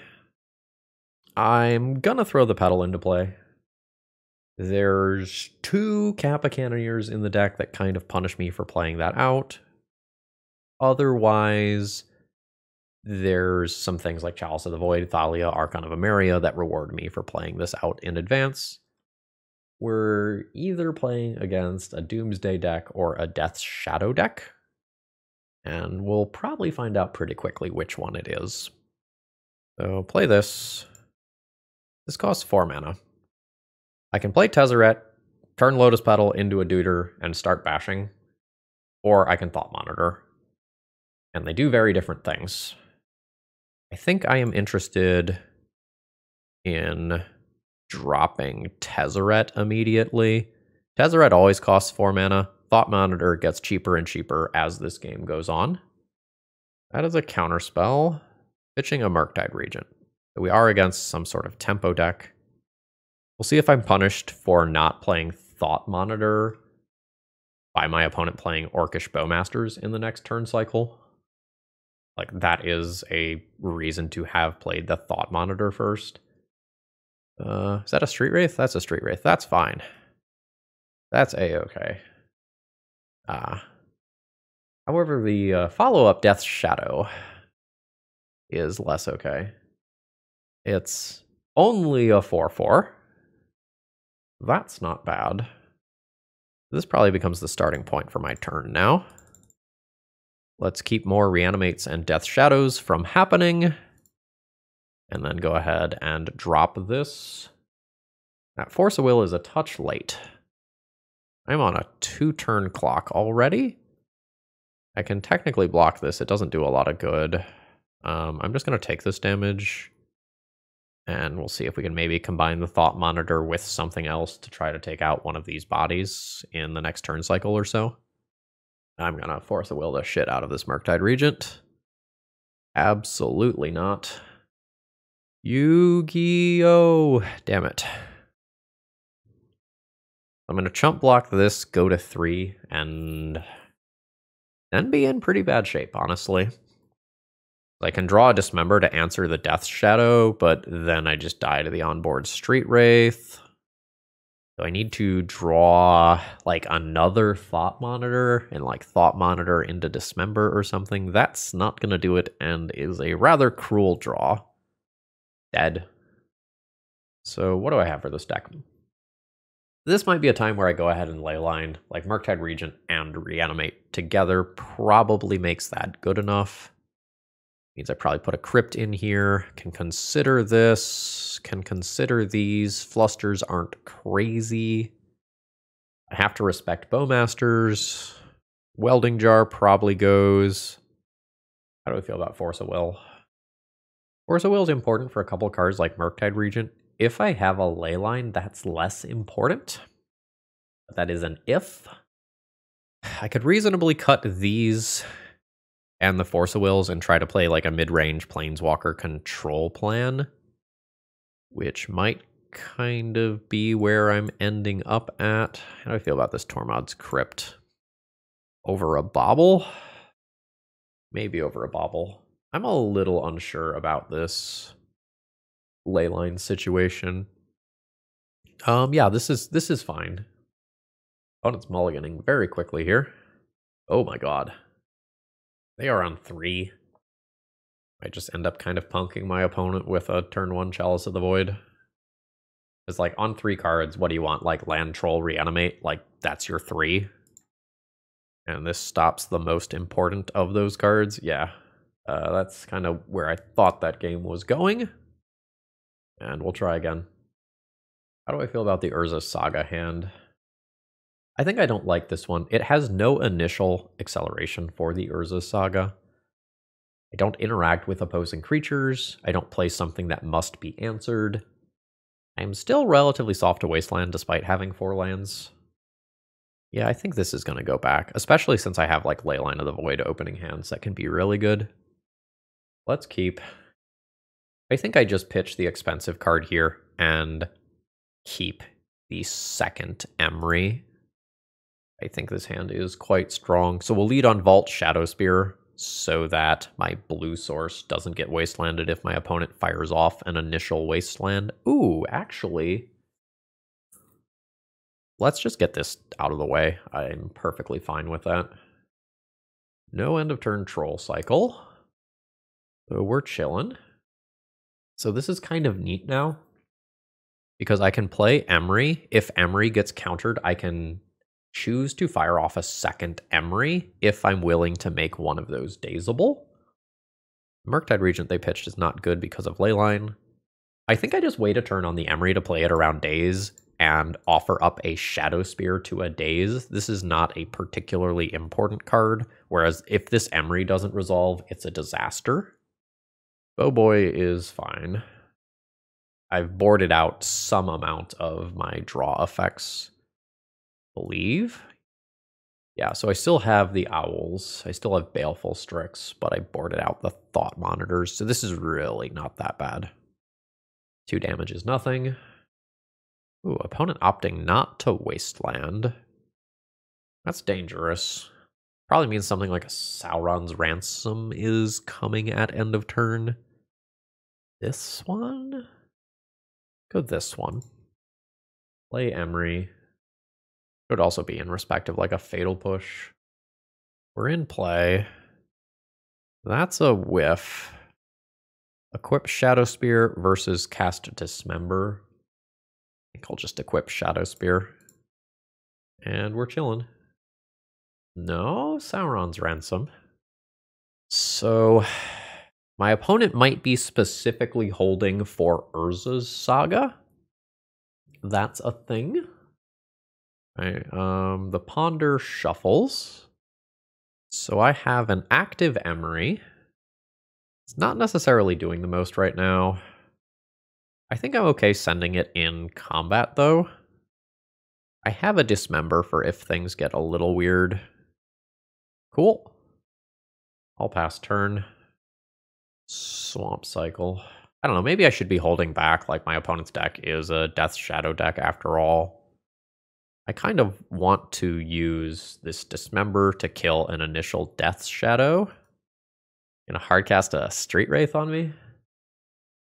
I'm gonna throw the Petal into play. There's two Kappa Cannoneers in the deck that kind of punish me for playing that out. Otherwise, there's some things like Chalice of the Void, Thalia, Archon of Emeria that reward me for playing this out in advance. We're either playing against a Doomsday deck or a Death's Shadow deck, and we'll probably find out pretty quickly which one it is. So play this. This costs 4 mana. I can play Tezzeret, turn Lotus Petal into a Deuter, and start bashing. Or I can Thought Monitor. And they do very different things. I think I am interested in dropping Tezzeret immediately. Tezzeret always costs 4 mana. Thought Monitor gets cheaper and cheaper as this game goes on. That is a counterspell, pitching a Murktide Regent. We are against some sort of tempo deck. We'll see if I'm punished for not playing Thought Monitor by my opponent playing Orcish Bowmasters in the next turn cycle. Like, that is a reason to have played the Thought Monitor first. Uh, is that a Street Wraith? That's a Street Wraith. That's fine. That's a-okay. Uh, however, the uh, follow up Death Shadow is less okay. It's only a 4 4. That's not bad. This probably becomes the starting point for my turn now. Let's keep more reanimates and death shadows from happening. And then go ahead and drop this. That Force of Will is a touch late. I'm on a two turn clock already. I can technically block this. It doesn't do a lot of good. Um, I'm just going to take this damage. And we'll see if we can maybe combine the Thought Monitor with something else to try to take out one of these bodies in the next turn cycle or so. I'm gonna force a will the shit out of this Murktide Regent. Absolutely not. Yu-Gi-Oh! Damn it. I'm gonna chump block this, go to three, and then be in pretty bad shape, honestly. I can draw a Dismember to answer the Death Shadow, but then I just die to the onboard Street Wraith. So I need to draw like another Thought Monitor and like Thought Monitor into Dismember or something. That's not going to do it and is a rather cruel draw. Dead. So what do I have for this deck? This might be a time where I go ahead and leyline, like Murktide Regent and Reanimate together probably makes that good enough. Means I probably put a crypt in here. Can consider this. Can consider these. Flusters aren't crazy. I have to respect Bowmasters. Welding Jar probably goes. How do we feel about Force of Will? Force of Will is important for a couple cards like Murktide Regent. If I have a ley line, that's less important. But that is an if. I could reasonably cut these and the Force of Wills and try to play like a mid-range Planeswalker control plan, which might kind of be where I'm ending up at. How do I feel about this Tormod's Crypt? Over a bobble? Maybe over a bobble. I'm a little unsure about this leyline situation. Um, yeah, this is this is fine. Oh, it's mulliganing very quickly here. Oh my god. They are on three. I just end up kind of punking my opponent with a turn one Chalice of the Void. It's like on three cards, what do you want? Like land troll reanimate? Like that's your three. And this stops the most important of those cards. Yeah. Uh, that's kind of where I thought that game was going. And we'll try again. How do I feel about the Urza Saga hand? I think I don't like this one. It has no initial acceleration for the Urza Saga. I don't interact with opposing creatures. I don't play something that must be answered. I'm still relatively soft to Wasteland despite having four lands. Yeah, I think this is going to go back, especially since I have like Leyline of the Void opening hands that can be really good. Let's keep. I think I just pitch the expensive card here and keep the second Emry I think this hand is quite strong. So we'll lead on Vault Shadow Spear so that my blue source doesn't get wastelanded if my opponent fires off an initial wasteland. Ooh, actually, let's just get this out of the way. I'm perfectly fine with that. No end of turn troll cycle. So we're chilling. So this is kind of neat now because I can play Emry. If Emry gets countered, I can choose to fire off a second Emry if I'm willing to make one of those dazable. Murktide Regent they pitched is not good because of Leyline. I think I just wait a turn on the Emry to play it around Daze and offer up a Shadow Spear to a Daze. This is not a particularly important card, whereas if this Emry doesn't resolve, it's a disaster. Bowboy is fine. I've boarded out some amount of my draw effects believe. Yeah, so I still have the owls. I still have baleful strix, but I boarded out the thought monitors. So this is really not that bad. Two damage is nothing. Ooh, opponent opting not to wasteland. That's dangerous. Probably means something like a Sauron's Ransom is coming at end of turn. This one? Go this one. Play Emry. Could also be in respect of like a fatal push. We're in play. That's a whiff. Equip Shadow Spear versus cast Dismember. I think I'll just equip Shadow Spear. And we're chilling. No, Sauron's Ransom. So, my opponent might be specifically holding for Urza's Saga. That's a thing. Um, the ponder shuffles. So I have an active Emry. It's not necessarily doing the most right now. I think I'm okay sending it in combat, though. I have a Dismember for if things get a little weird. Cool. I'll pass turn. Swamp cycle. I don't know, maybe I should be holding back, like my opponent's deck is a Death Shadow deck after all. I kind of want to use this Dismember to kill an initial Death Shadow. Gonna hardcast a Street Wraith on me?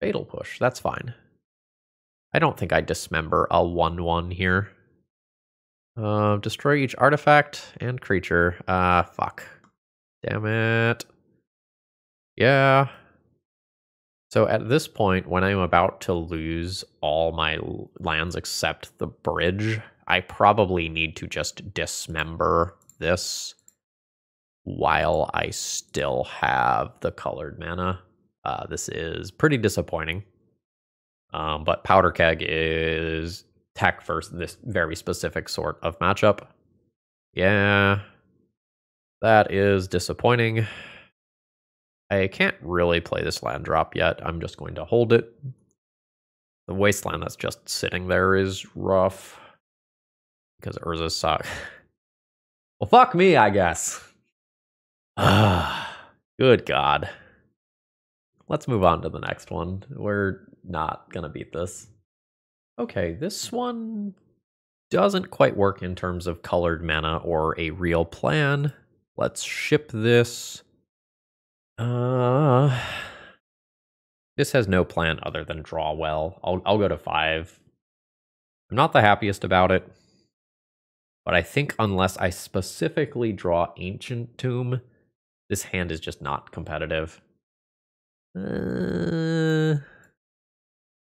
Fatal Push, that's fine. I don't think I Dismember a 1-1 here. Uh, destroy each artifact and creature. Ah, uh, fuck. Damn it. Yeah, so at this point, when I'm about to lose all my lands except the bridge, I probably need to just dismember this while I still have the colored mana. Uh, this is pretty disappointing. Um, but Powder Keg is tech for this very specific sort of matchup. Yeah, that is disappointing. I can't really play this land drop yet. I'm just going to hold it. The wasteland that's just sitting there is rough. Because Urza suck. well, fuck me, I guess. Ah, good God. Let's move on to the next one. We're not going to beat this. Okay, this one doesn't quite work in terms of colored mana or a real plan. Let's ship this uh, this has no plan other than draw well. I'll I'll go to five. I'm not the happiest about it, but I think unless I specifically draw Ancient Tomb, this hand is just not competitive. Uh,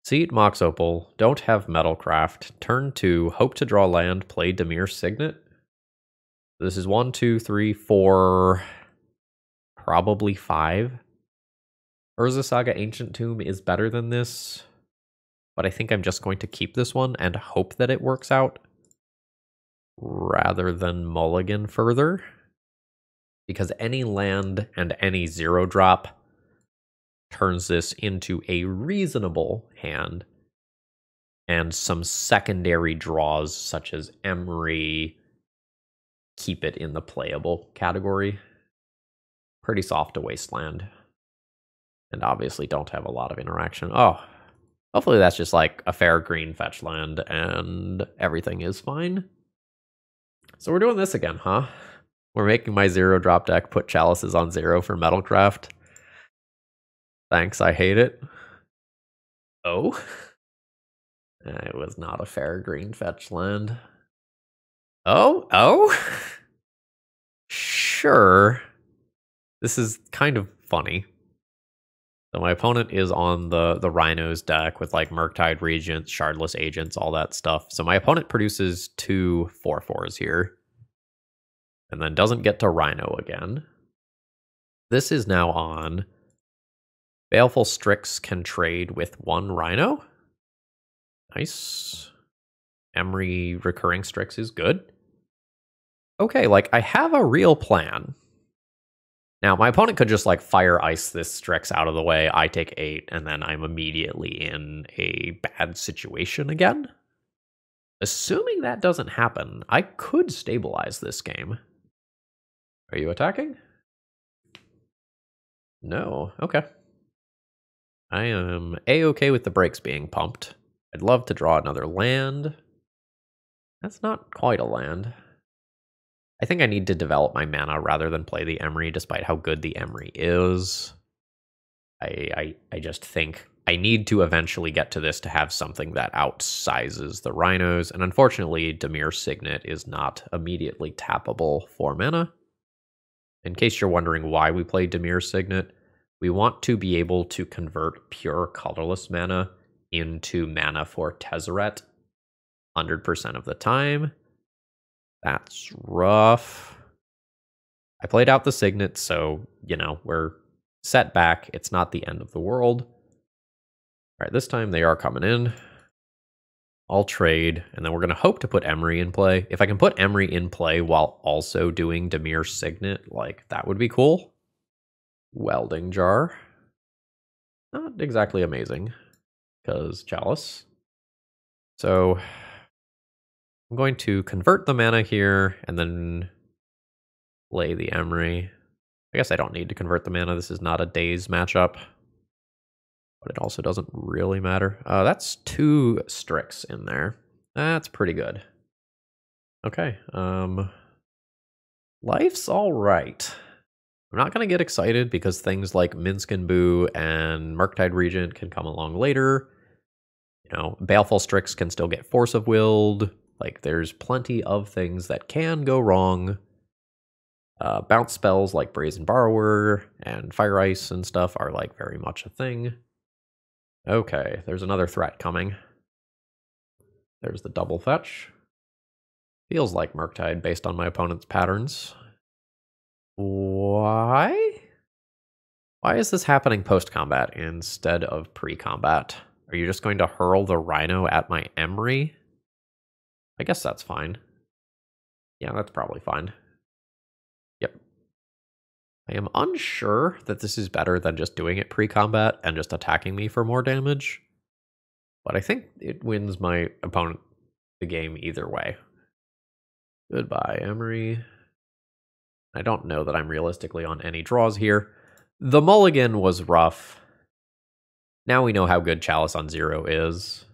Seat Mox Opal, don't have Metalcraft. Turn two, hope to draw land, play Dimir Signet. This is one, two, three, four, probably five. Urza Saga Ancient Tomb is better than this, but I think I'm just going to keep this one and hope that it works out rather than mulligan further. Because any land and any zero drop turns this into a reasonable hand and some secondary draws such as Emry keep it in the playable category pretty soft to wasteland. And obviously don't have a lot of interaction. Oh, hopefully that's just like a fair green fetch land and everything is fine. So we're doing this again, huh? We're making my zero drop deck put chalices on zero for Metalcraft. Thanks, I hate it. Oh? It was not a fair green fetch land. Oh? Oh? Sure. This is kind of funny. So my opponent is on the the Rhinos deck with like Murktide Regents, Shardless Agents, all that stuff. So my opponent produces two four fours here. And then doesn't get to Rhino again. This is now on. Baleful Strix can trade with one Rhino. Nice. Emry Recurring Strix is good. Okay, like I have a real plan. Now, my opponent could just like fire ice this Strix out of the way. I take eight, and then I'm immediately in a bad situation again. Assuming that doesn't happen, I could stabilize this game. Are you attacking? No. Okay. I am a-okay with the brakes being pumped. I'd love to draw another land. That's not quite a land. I think I need to develop my mana rather than play the Emry, despite how good the Emry is. I, I, I just think I need to eventually get to this to have something that outsizes the Rhinos, and unfortunately, Dimir Signet is not immediately tappable for mana. In case you're wondering why we play Dimir Signet, we want to be able to convert pure colorless mana into mana for Tezzeret 100% of the time, that's rough. I played out the Signet, so, you know, we're set back. It's not the end of the world. All right, this time they are coming in. I'll trade, and then we're going to hope to put Emry in play. If I can put Emry in play while also doing Dimir Signet, like, that would be cool. Welding Jar. Not exactly amazing, because Chalice. So I'm going to convert the mana here and then play the Emry. I guess I don't need to convert the mana. This is not a Daze matchup. But it also doesn't really matter. Uh, that's two Strix in there. That's pretty good. Okay. Um, life's all right. I'm not going to get excited because things like Minsc and Boo and Murktide Regent can come along later. You know, Baleful Strix can still get Force of Willed. Like, there's plenty of things that can go wrong. Uh, bounce spells like Brazen Borrower and Fire Ice and stuff are like very much a thing. Okay, there's another threat coming. There's the double fetch. Feels like Murktide based on my opponent's patterns. Why? Why is this happening post-combat instead of pre-combat? Are you just going to hurl the Rhino at my Emry? I guess that's fine. Yeah, that's probably fine. Yep. I am unsure that this is better than just doing it pre-combat and just attacking me for more damage. But I think it wins my opponent the game either way. Goodbye, Emry. I don't know that I'm realistically on any draws here. The mulligan was rough. Now we know how good Chalice on Zero is.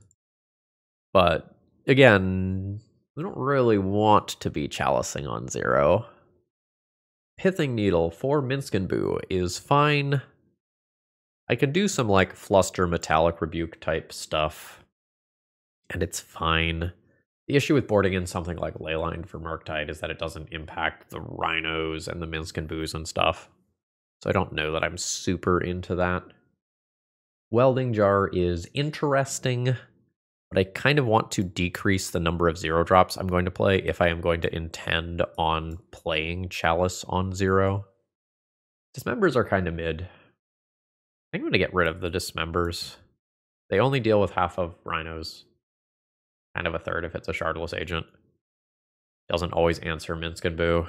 But again, we don't really want to be chalicing on Zero. Pithing Needle for Minsc and Boo is fine. I can do some like Fluster Metallic Rebuke type stuff, and it's fine. The issue with boarding in something like Leyline for Murktide is that it doesn't impact the Rhinos and the Minsc and Boos and stuff. So I don't know that I'm super into that. Welding Jar is interesting, but I kind of want to decrease the number of zero drops I'm going to play if I am going to intend on playing Chalice on zero. Dismembers are kind of mid. I think I'm going to get rid of the Dismembers. They only deal with half of Rhinos kind of a third if it's a shardless agent. Doesn't always answer Minsc and Boo.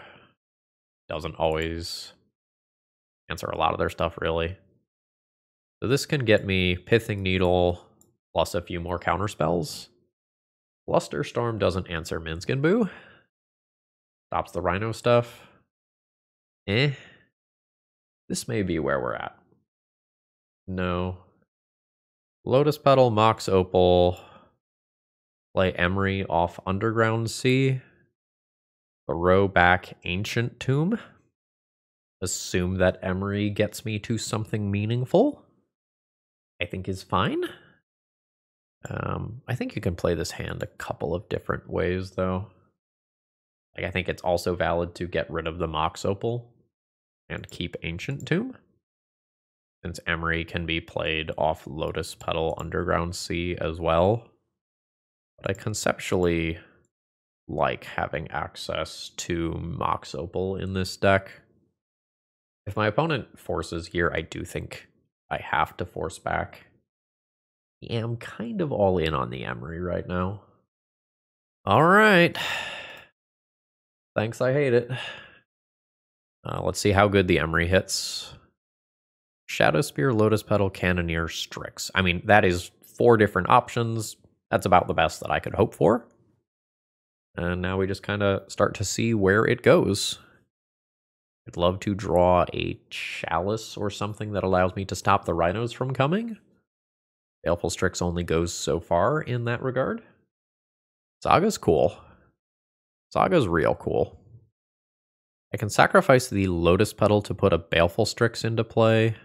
Doesn't always answer a lot of their stuff, really. So this can get me Pithing Needle plus a few more counter spells. Flusterstorm doesn't answer Minsc and Boo. Stops the Rhino stuff. Eh. This may be where we're at. No. Lotus Petal, Mox Opal, Play Emry off Underground Sea. Throw back Ancient Tomb. Assume that Emry gets me to something meaningful. I think is fine. Um, I think you can play this hand a couple of different ways, though. Like, I think it's also valid to get rid of the Mox Opal and keep Ancient Tomb. Since Emry can be played off Lotus Petal Underground Sea as well. But I conceptually like having access to Mox Opal in this deck. If my opponent forces here, I do think I have to force back. Yeah, I am kind of all in on the Emry right now. All right. Thanks, I hate it. Uh, let's see how good the Emry hits. Shadow Spear, Lotus Petal, Cannoneer, Strix. I mean, that is four different options. That's about the best that I could hope for. And now we just kind of start to see where it goes. I'd love to draw a chalice or something that allows me to stop the rhinos from coming. Baleful Strix only goes so far in that regard. Saga's cool. Saga's real cool. I can sacrifice the Lotus Petal to put a Baleful Strix into play.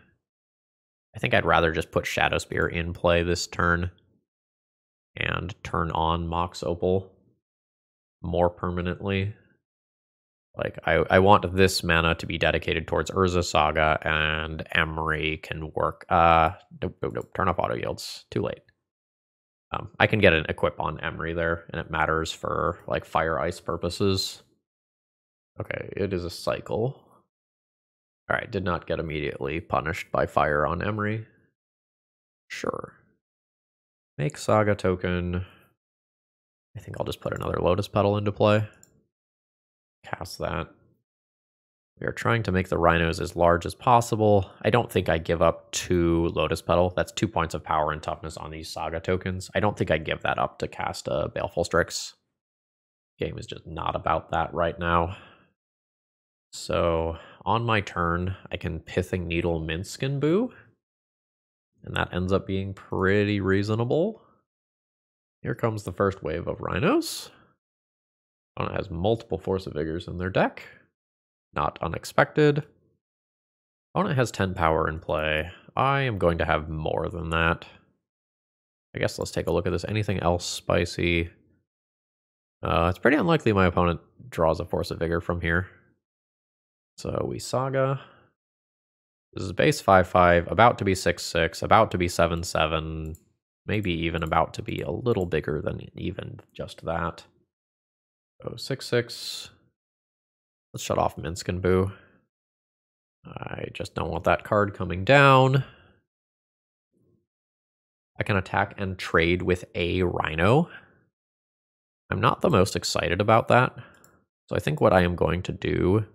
I think I'd rather just put Shadow Spear in play this turn and turn on Mox Opal more permanently. Like I, I want this mana to be dedicated towards Urza Saga and Emry can work. Uh, nope, nope, nope. Turn off auto yields. Too late. Um, I can get an equip on Emry there, and it matters for like fire ice purposes. Okay, it is a cycle. All right, did not get immediately punished by fire on Emry. Sure. Make Saga token. I think I'll just put another Lotus Petal into play. Cast that. We are trying to make the rhinos as large as possible. I don't think I give up two Lotus Petal. That's two points of power and toughness on these Saga tokens. I don't think I give that up to cast a Baleful Strix. Game is just not about that right now. So on my turn, I can Pithing Needle Minsc and Boo. And that ends up being pretty reasonable. Here comes the first wave of rhinos. Opponent has multiple Force of Vigors in their deck. Not unexpected. Opponent has 10 power in play. I am going to have more than that. I guess let's take a look at this. Anything else spicy? Uh, it's pretty unlikely my opponent draws a Force of Vigor from here. So we Saga. This is base 5-5, about to be 6-6, about to be 7-7, maybe even about to be a little bigger than even just that. So 6-6. Let's shut off Minsc and Boo. I just don't want that card coming down. I can attack and trade with a Rhino. I'm not the most excited about that. So I think what I am going to do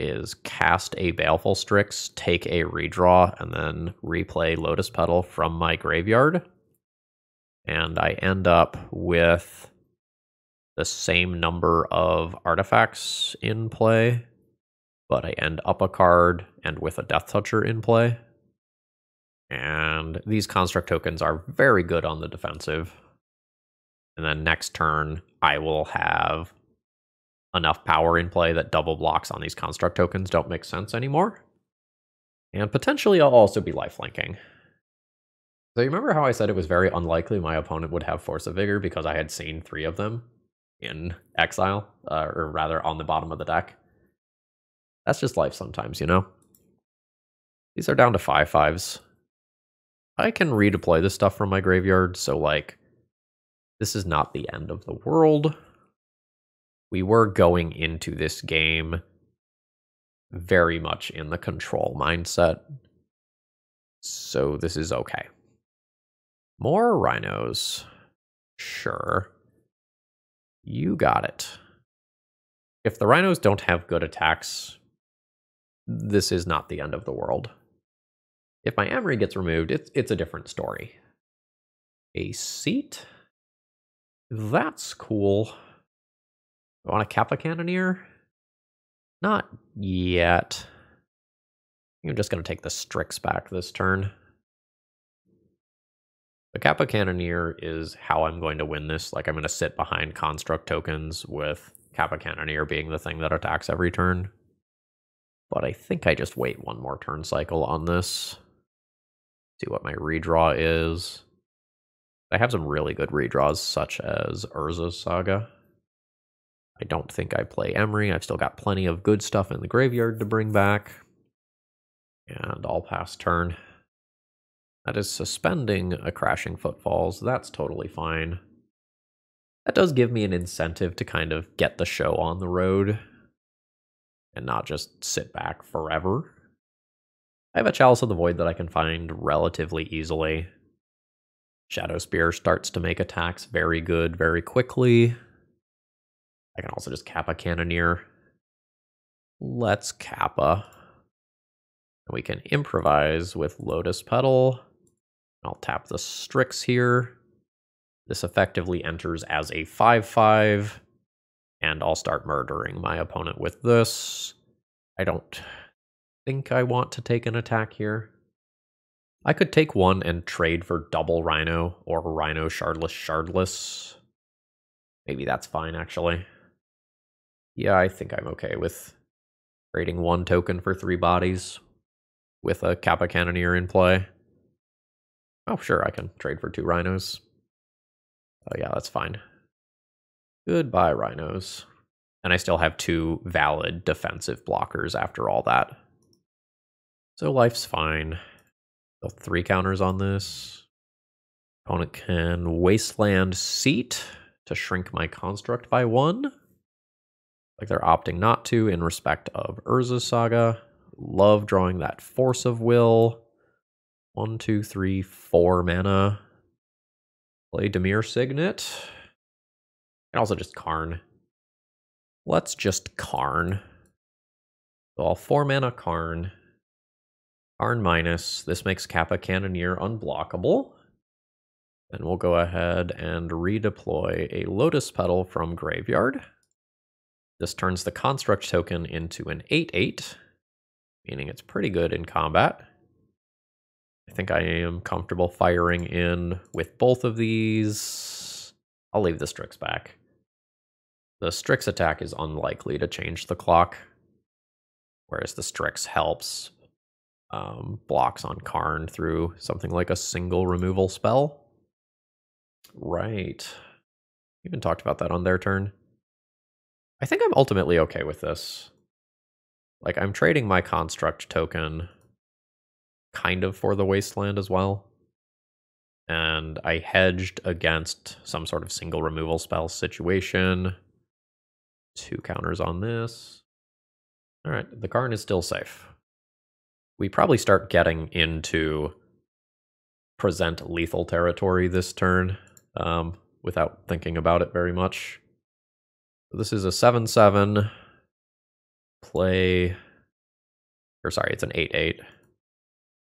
is cast a Baleful Strix, take a redraw, and then replay Lotus Petal from my graveyard. And I end up with the same number of artifacts in play, but I end up a card and with a Death Toucher in play. And these construct tokens are very good on the defensive. And then next turn, I will have enough power in play that double blocks on these construct tokens don't make sense anymore. And potentially I'll also be lifelinking. So you remember how I said it was very unlikely my opponent would have Force of Vigor because I had seen three of them in exile, uh, or rather on the bottom of the deck? That's just life sometimes, you know? These are down to five fives. I can redeploy this stuff from my graveyard, so like, this is not the end of the world we were going into this game very much in the control mindset. So this is okay. More rhinos. Sure. You got it. If the rhinos don't have good attacks, this is not the end of the world. If my Emry gets removed, it's, it's a different story. A seat? That's cool. I want a Kappa Cannoneer? Not yet. I'm just going to take the Strix back this turn. The Kappa Cannoneer is how I'm going to win this. Like, I'm going to sit behind construct tokens with Kappa Cannoneer being the thing that attacks every turn. But I think I just wait one more turn cycle on this. See what my redraw is. I have some really good redraws, such as Urza's Saga. I don't think I play Emry. I've still got plenty of good stuff in the graveyard to bring back. And I'll pass turn. That is suspending a Crashing Footfalls. That's totally fine. That does give me an incentive to kind of get the show on the road and not just sit back forever. I have a Chalice of the Void that I can find relatively easily. Shadow Spear starts to make attacks very good very quickly. I can also just Kappa Cannoneer. Let's Kappa. And we can improvise with Lotus Petal. I'll tap the Strix here. This effectively enters as a 5-5. And I'll start murdering my opponent with this. I don't think I want to take an attack here. I could take one and trade for double Rhino or Rhino Shardless Shardless. Maybe that's fine, actually. Yeah, I think I'm okay with trading one token for three bodies with a Kappa Cannoneer in play. Oh, sure, I can trade for two rhinos. Oh, yeah, that's fine. Goodbye, rhinos. And I still have two valid defensive blockers after all that. So life's fine. Still three counters on this. Opponent can Wasteland Seat to shrink my construct by one like they're opting not to in respect of Urza's Saga. Love drawing that Force of Will. One, two, three, four mana. Play Dimir Signet. And also just Karn. Let's just Karn. So I'll four mana Karn. Karn minus. This makes Kappa Cannoneer unblockable. And we'll go ahead and redeploy a Lotus Petal from Graveyard. This turns the construct token into an 8 8, meaning it's pretty good in combat. I think I am comfortable firing in with both of these. I'll leave the Strix back. The Strix attack is unlikely to change the clock, whereas the Strix helps um, blocks on Karn through something like a single removal spell. Right. Even talked about that on their turn. I think I'm ultimately okay with this. Like, I'm trading my construct token kind of for the wasteland as well. And I hedged against some sort of single removal spell situation. Two counters on this. All right, the Karn is still safe. We probably start getting into present lethal territory this turn um, without thinking about it very much. This is a 7 7. Play. Or sorry, it's an 8 8.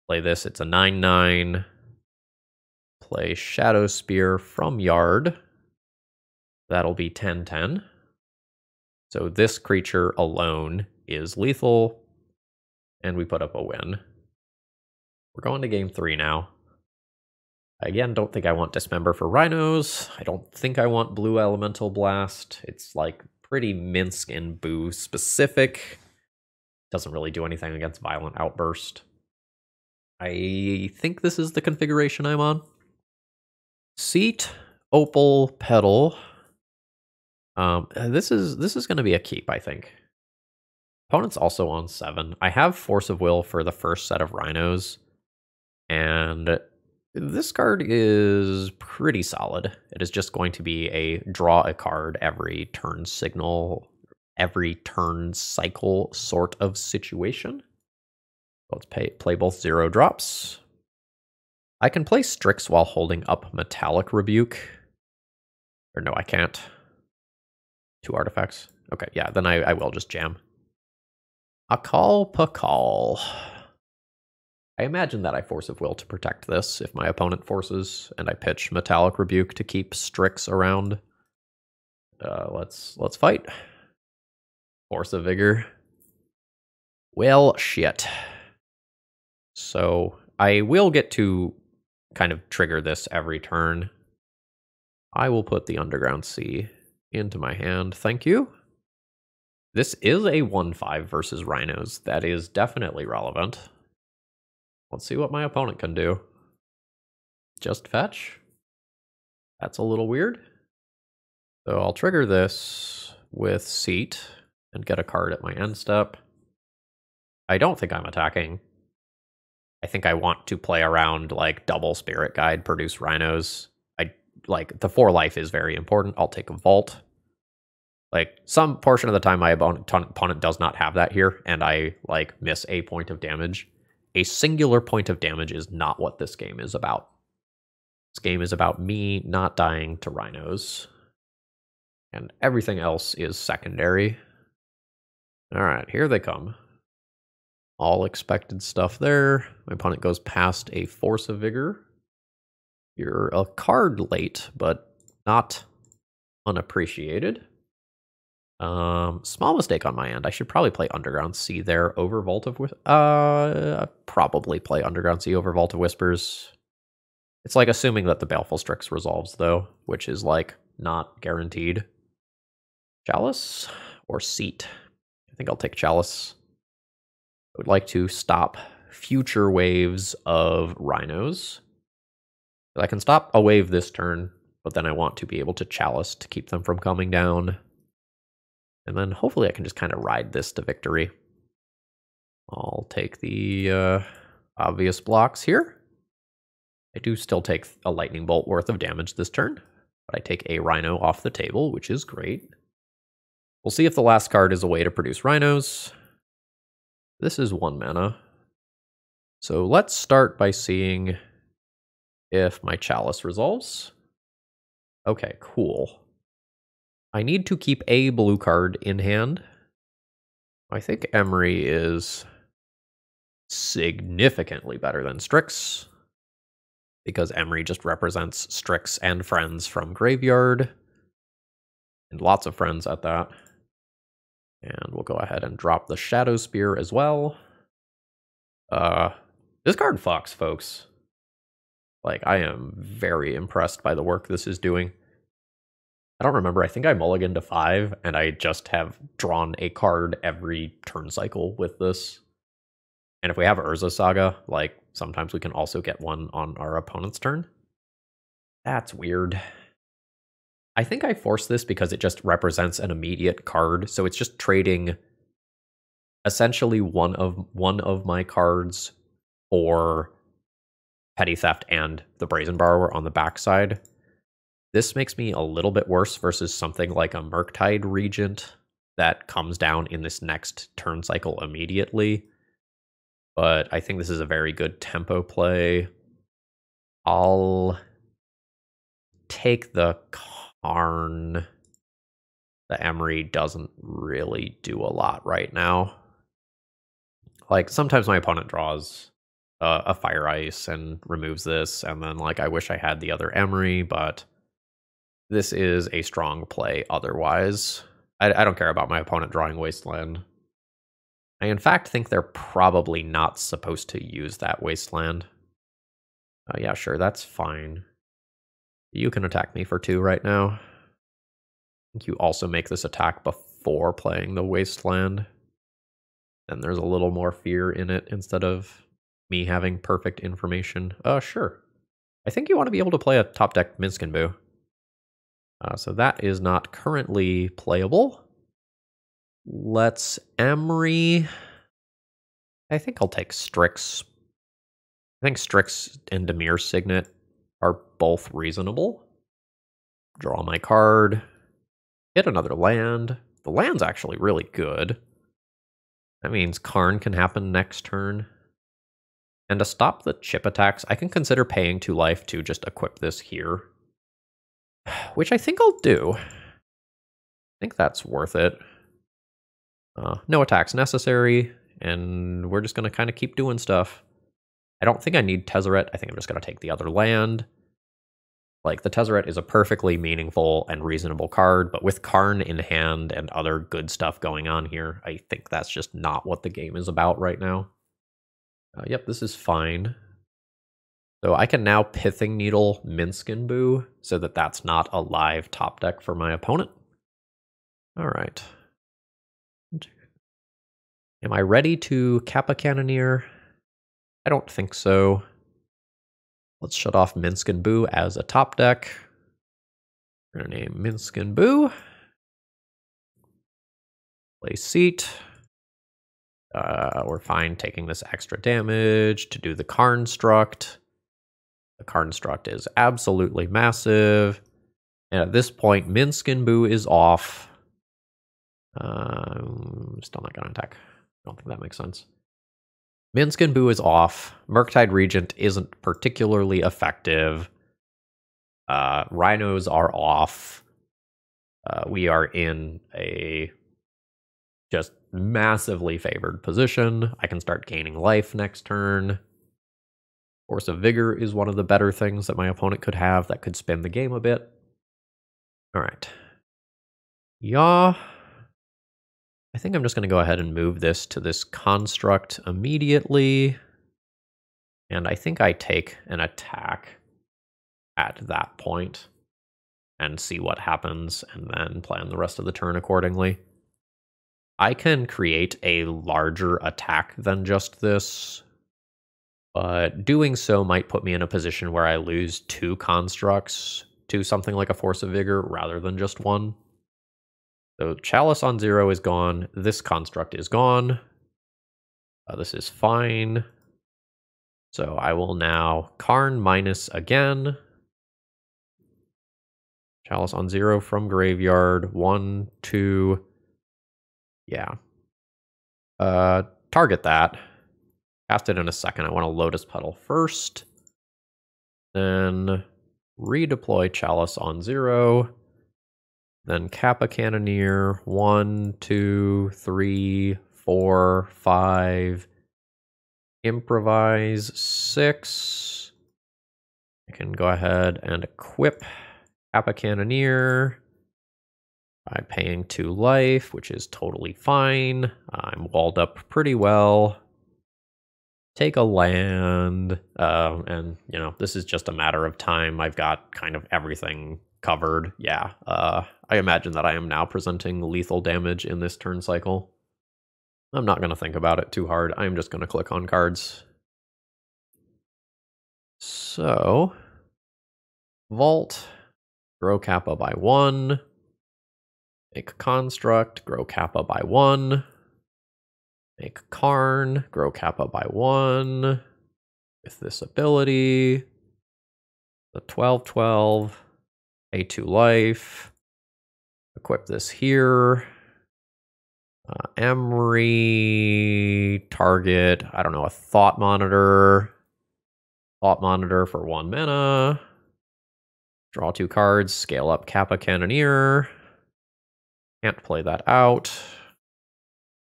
Play this, it's a 9 9. Play Shadow Spear from Yard. That'll be 10 10. So this creature alone is lethal, and we put up a win. We're going to game three now. Again, don't think I want Dismember for Rhinos. I don't think I want Blue Elemental Blast. It's like pretty Minsc and Boo specific. Doesn't really do anything against Violent Outburst. I think this is the configuration I'm on. Seat, Opal, Petal. Um, this is this is going to be a keep, I think. Opponent's also on seven. I have Force of Will for the first set of Rhinos, and this card is pretty solid. It is just going to be a draw a card every turn signal, every turn cycle sort of situation. Let's pay, play both zero drops. I can play Strix while holding up Metallic Rebuke. Or no, I can't. Two artifacts. Okay, yeah, then I, I will just jam. Akal Pakal. I imagine that I force of will to protect this if my opponent forces, and I pitch Metallic Rebuke to keep Strix around. Uh, let's let's fight. Force of Vigor. Well, shit. So I will get to kind of trigger this every turn. I will put the Underground Sea into my hand. Thank you. This is a 1-5 versus Rhinos. That is definitely relevant. Let's see what my opponent can do. Just fetch. That's a little weird. So I'll trigger this with seat and get a card at my end step. I don't think I'm attacking. I think I want to play around like double spirit guide, produce rhinos. I like the four life is very important. I'll take a vault. Like some portion of the time my opponent does not have that here, and I like miss a point of damage a singular point of damage is not what this game is about. This game is about me not dying to rhinos. And everything else is secondary. Alright, here they come. All expected stuff there. My opponent goes past a Force of Vigor. You're a card late, but not unappreciated. Um, small mistake on my end. I should probably play Underground Sea there over Vault of Whis- uh probably play Underground Sea over Vault of Whispers. It's like assuming that the Baleful Strix resolves though, which is like not guaranteed. Chalice or Seat? I think I'll take Chalice. I would like to stop future waves of rhinos. I can stop a wave this turn, but then I want to be able to Chalice to keep them from coming down. And then hopefully I can just kind of ride this to victory. I'll take the uh, obvious blocks here. I do still take a lightning bolt worth of damage this turn, but I take a rhino off the table, which is great. We'll see if the last card is a way to produce rhinos. This is one mana. So let's start by seeing if my chalice resolves. Okay, cool. I need to keep a blue card in hand. I think Emry is significantly better than Strix because Emry just represents Strix and friends from Graveyard. And lots of friends at that. And we'll go ahead and drop the Shadow Spear as well. Uh, this card fucks, folks. Like, I am very impressed by the work this is doing. I don't remember. I think I mulliganed to five, and I just have drawn a card every turn cycle with this. And if we have Urza Saga, like, sometimes we can also get one on our opponent's turn. That's weird. I think I force this because it just represents an immediate card, so it's just trading essentially one of one of my cards for Petty Theft and the Brazen Borrower on the backside. This makes me a little bit worse versus something like a Murktide Regent that comes down in this next turn cycle immediately. But I think this is a very good tempo play. I'll take the Karn. The Emry doesn't really do a lot right now. Like sometimes my opponent draws uh, a Fire Ice and removes this, and then like I wish I had the other Emry, but this is a strong play otherwise. I, I don't care about my opponent drawing Wasteland. I in fact think they're probably not supposed to use that Wasteland. Uh, yeah, sure, that's fine. You can attack me for two right now. I think you also make this attack before playing the Wasteland. Then there's a little more fear in it instead of me having perfect information. Uh, sure. I think you want to be able to play a top deck Minsc Boo. Uh, so that is not currently playable. Let's Emry. I think I'll take Strix. I think Strix and Dimir Signet are both reasonable. Draw my card. Hit another land. The land's actually really good. That means Karn can happen next turn. And to stop the chip attacks, I can consider paying two life to just equip this here. Which I think I'll do. I think that's worth it. Uh, no attacks necessary, and we're just going to kind of keep doing stuff. I don't think I need Tezzeret. I think I'm just going to take the other land. Like, the Tezzeret is a perfectly meaningful and reasonable card, but with Karn in hand and other good stuff going on here, I think that's just not what the game is about right now. Uh, yep, this is fine. So I can now Pithing Needle Minsc and Boo so that that's not a live top deck for my opponent. All right. Am I ready to Kappa Cannoneer? I don't think so. Let's shut off Minsc and Boo as a top deck. We're going to name Minsc and Boo. Play seat. Uh, we're fine taking this extra damage to do the Karnstruct. The Karnstruct is absolutely massive. And at this point, Minsc and Boo is off. Um, still not going to attack. I don't think that makes sense. Minsc and Boo is off. Murktide Regent isn't particularly effective. Uh, rhinos are off. Uh, we are in a just massively favored position. I can start gaining life next turn. Force of Vigor is one of the better things that my opponent could have that could spin the game a bit. All right. Yeah. I think I'm just going to go ahead and move this to this construct immediately. And I think I take an attack at that point and see what happens and then plan the rest of the turn accordingly. I can create a larger attack than just this, but doing so might put me in a position where I lose two constructs to something like a Force of Vigor rather than just one. So Chalice on zero is gone. This construct is gone. Uh, this is fine. So I will now Karn minus again. Chalice on zero from graveyard. One, two. Yeah. Uh, target that. Cast it in a second. I want a Lotus Petal first. Then redeploy Chalice on zero. Then Kappa Cannoneer, one, two, three, four, five. Improvise, six. I can go ahead and equip Kappa Cannoneer. by paying two life, which is totally fine. I'm walled up pretty well. Take a land, uh, and you know this is just a matter of time. I've got kind of everything covered. Yeah, uh, I imagine that I am now presenting lethal damage in this turn cycle. I'm not going to think about it too hard. I'm just going to click on cards. So, Vault, grow Kappa by one. Make construct, grow Kappa by one. Make Karn, grow Kappa by one. With this ability, the 12 12, A2 life. Equip this here. Uh, Emry, target, I don't know, a thought monitor. Thought monitor for one mana. Draw two cards, scale up Kappa Cannoneer. Can't play that out.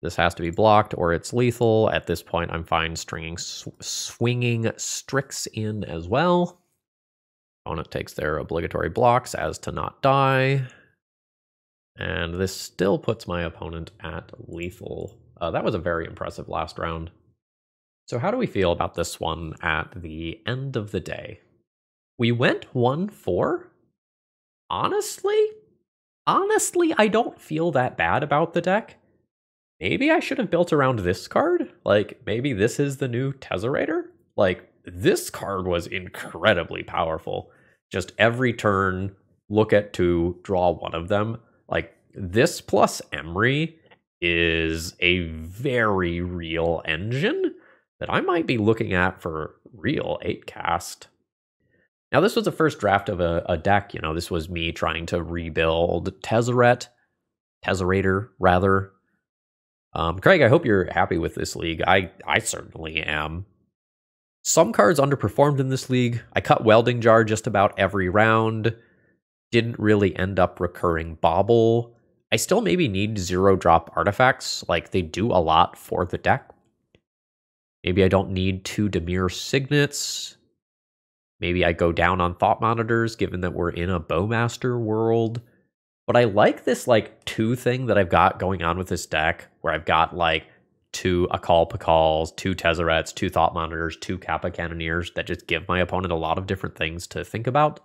This has to be blocked or it's lethal. At this point, I'm fine stringing, sw swinging Strix in as well. Opponent takes their obligatory blocks as to not die. And this still puts my opponent at lethal. Uh, that was a very impressive last round. So how do we feel about this one at the end of the day? We went 1-4? Honestly? Honestly, I don't feel that bad about the deck. Maybe I should have built around this card? Like, maybe this is the new Tezzerator? Like, this card was incredibly powerful. Just every turn, look at two, draw one of them. Like, this plus Emry is a very real engine that I might be looking at for real 8 cast. Now, this was the first draft of a, a deck. You know, this was me trying to rebuild Tezzeret, Tezzerator, rather. Um, Craig, I hope you're happy with this league. I, I certainly am. Some cards underperformed in this league. I cut Welding Jar just about every round. Didn't really end up recurring Bobble. I still maybe need zero drop artifacts. Like, they do a lot for the deck, Maybe I don't need two Dimir Signets. Maybe I go down on Thought Monitors, given that we're in a Bowmaster world. But I like this like two thing that I've got going on with this deck, where I've got like two Akal Pakals, two Tezzerets, two Thought Monitors, two Kappa Cannoneers that just give my opponent a lot of different things to think about.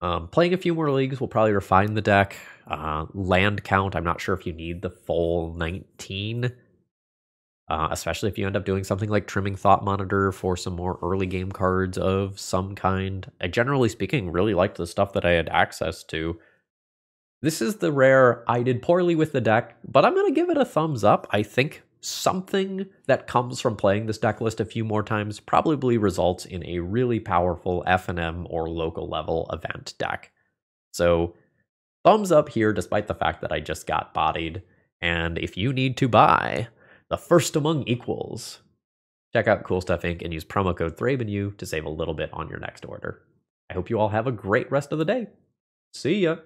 Um, playing a few more leagues will probably refine the deck. Uh, land count, I'm not sure if you need the full 19 uh, especially if you end up doing something like trimming Thought Monitor for some more early game cards of some kind. I generally speaking really liked the stuff that I had access to. This is the rare I did poorly with the deck, but I'm going to give it a thumbs up. I think something that comes from playing this deck list a few more times probably results in a really powerful FNM or local level event deck. So, thumbs up here despite the fact that I just got bodied. And if you need to buy, the first among equals. Check out Cool Stuff Inc. and use promo code ThrabenU to save a little bit on your next order. I hope you all have a great rest of the day. See ya!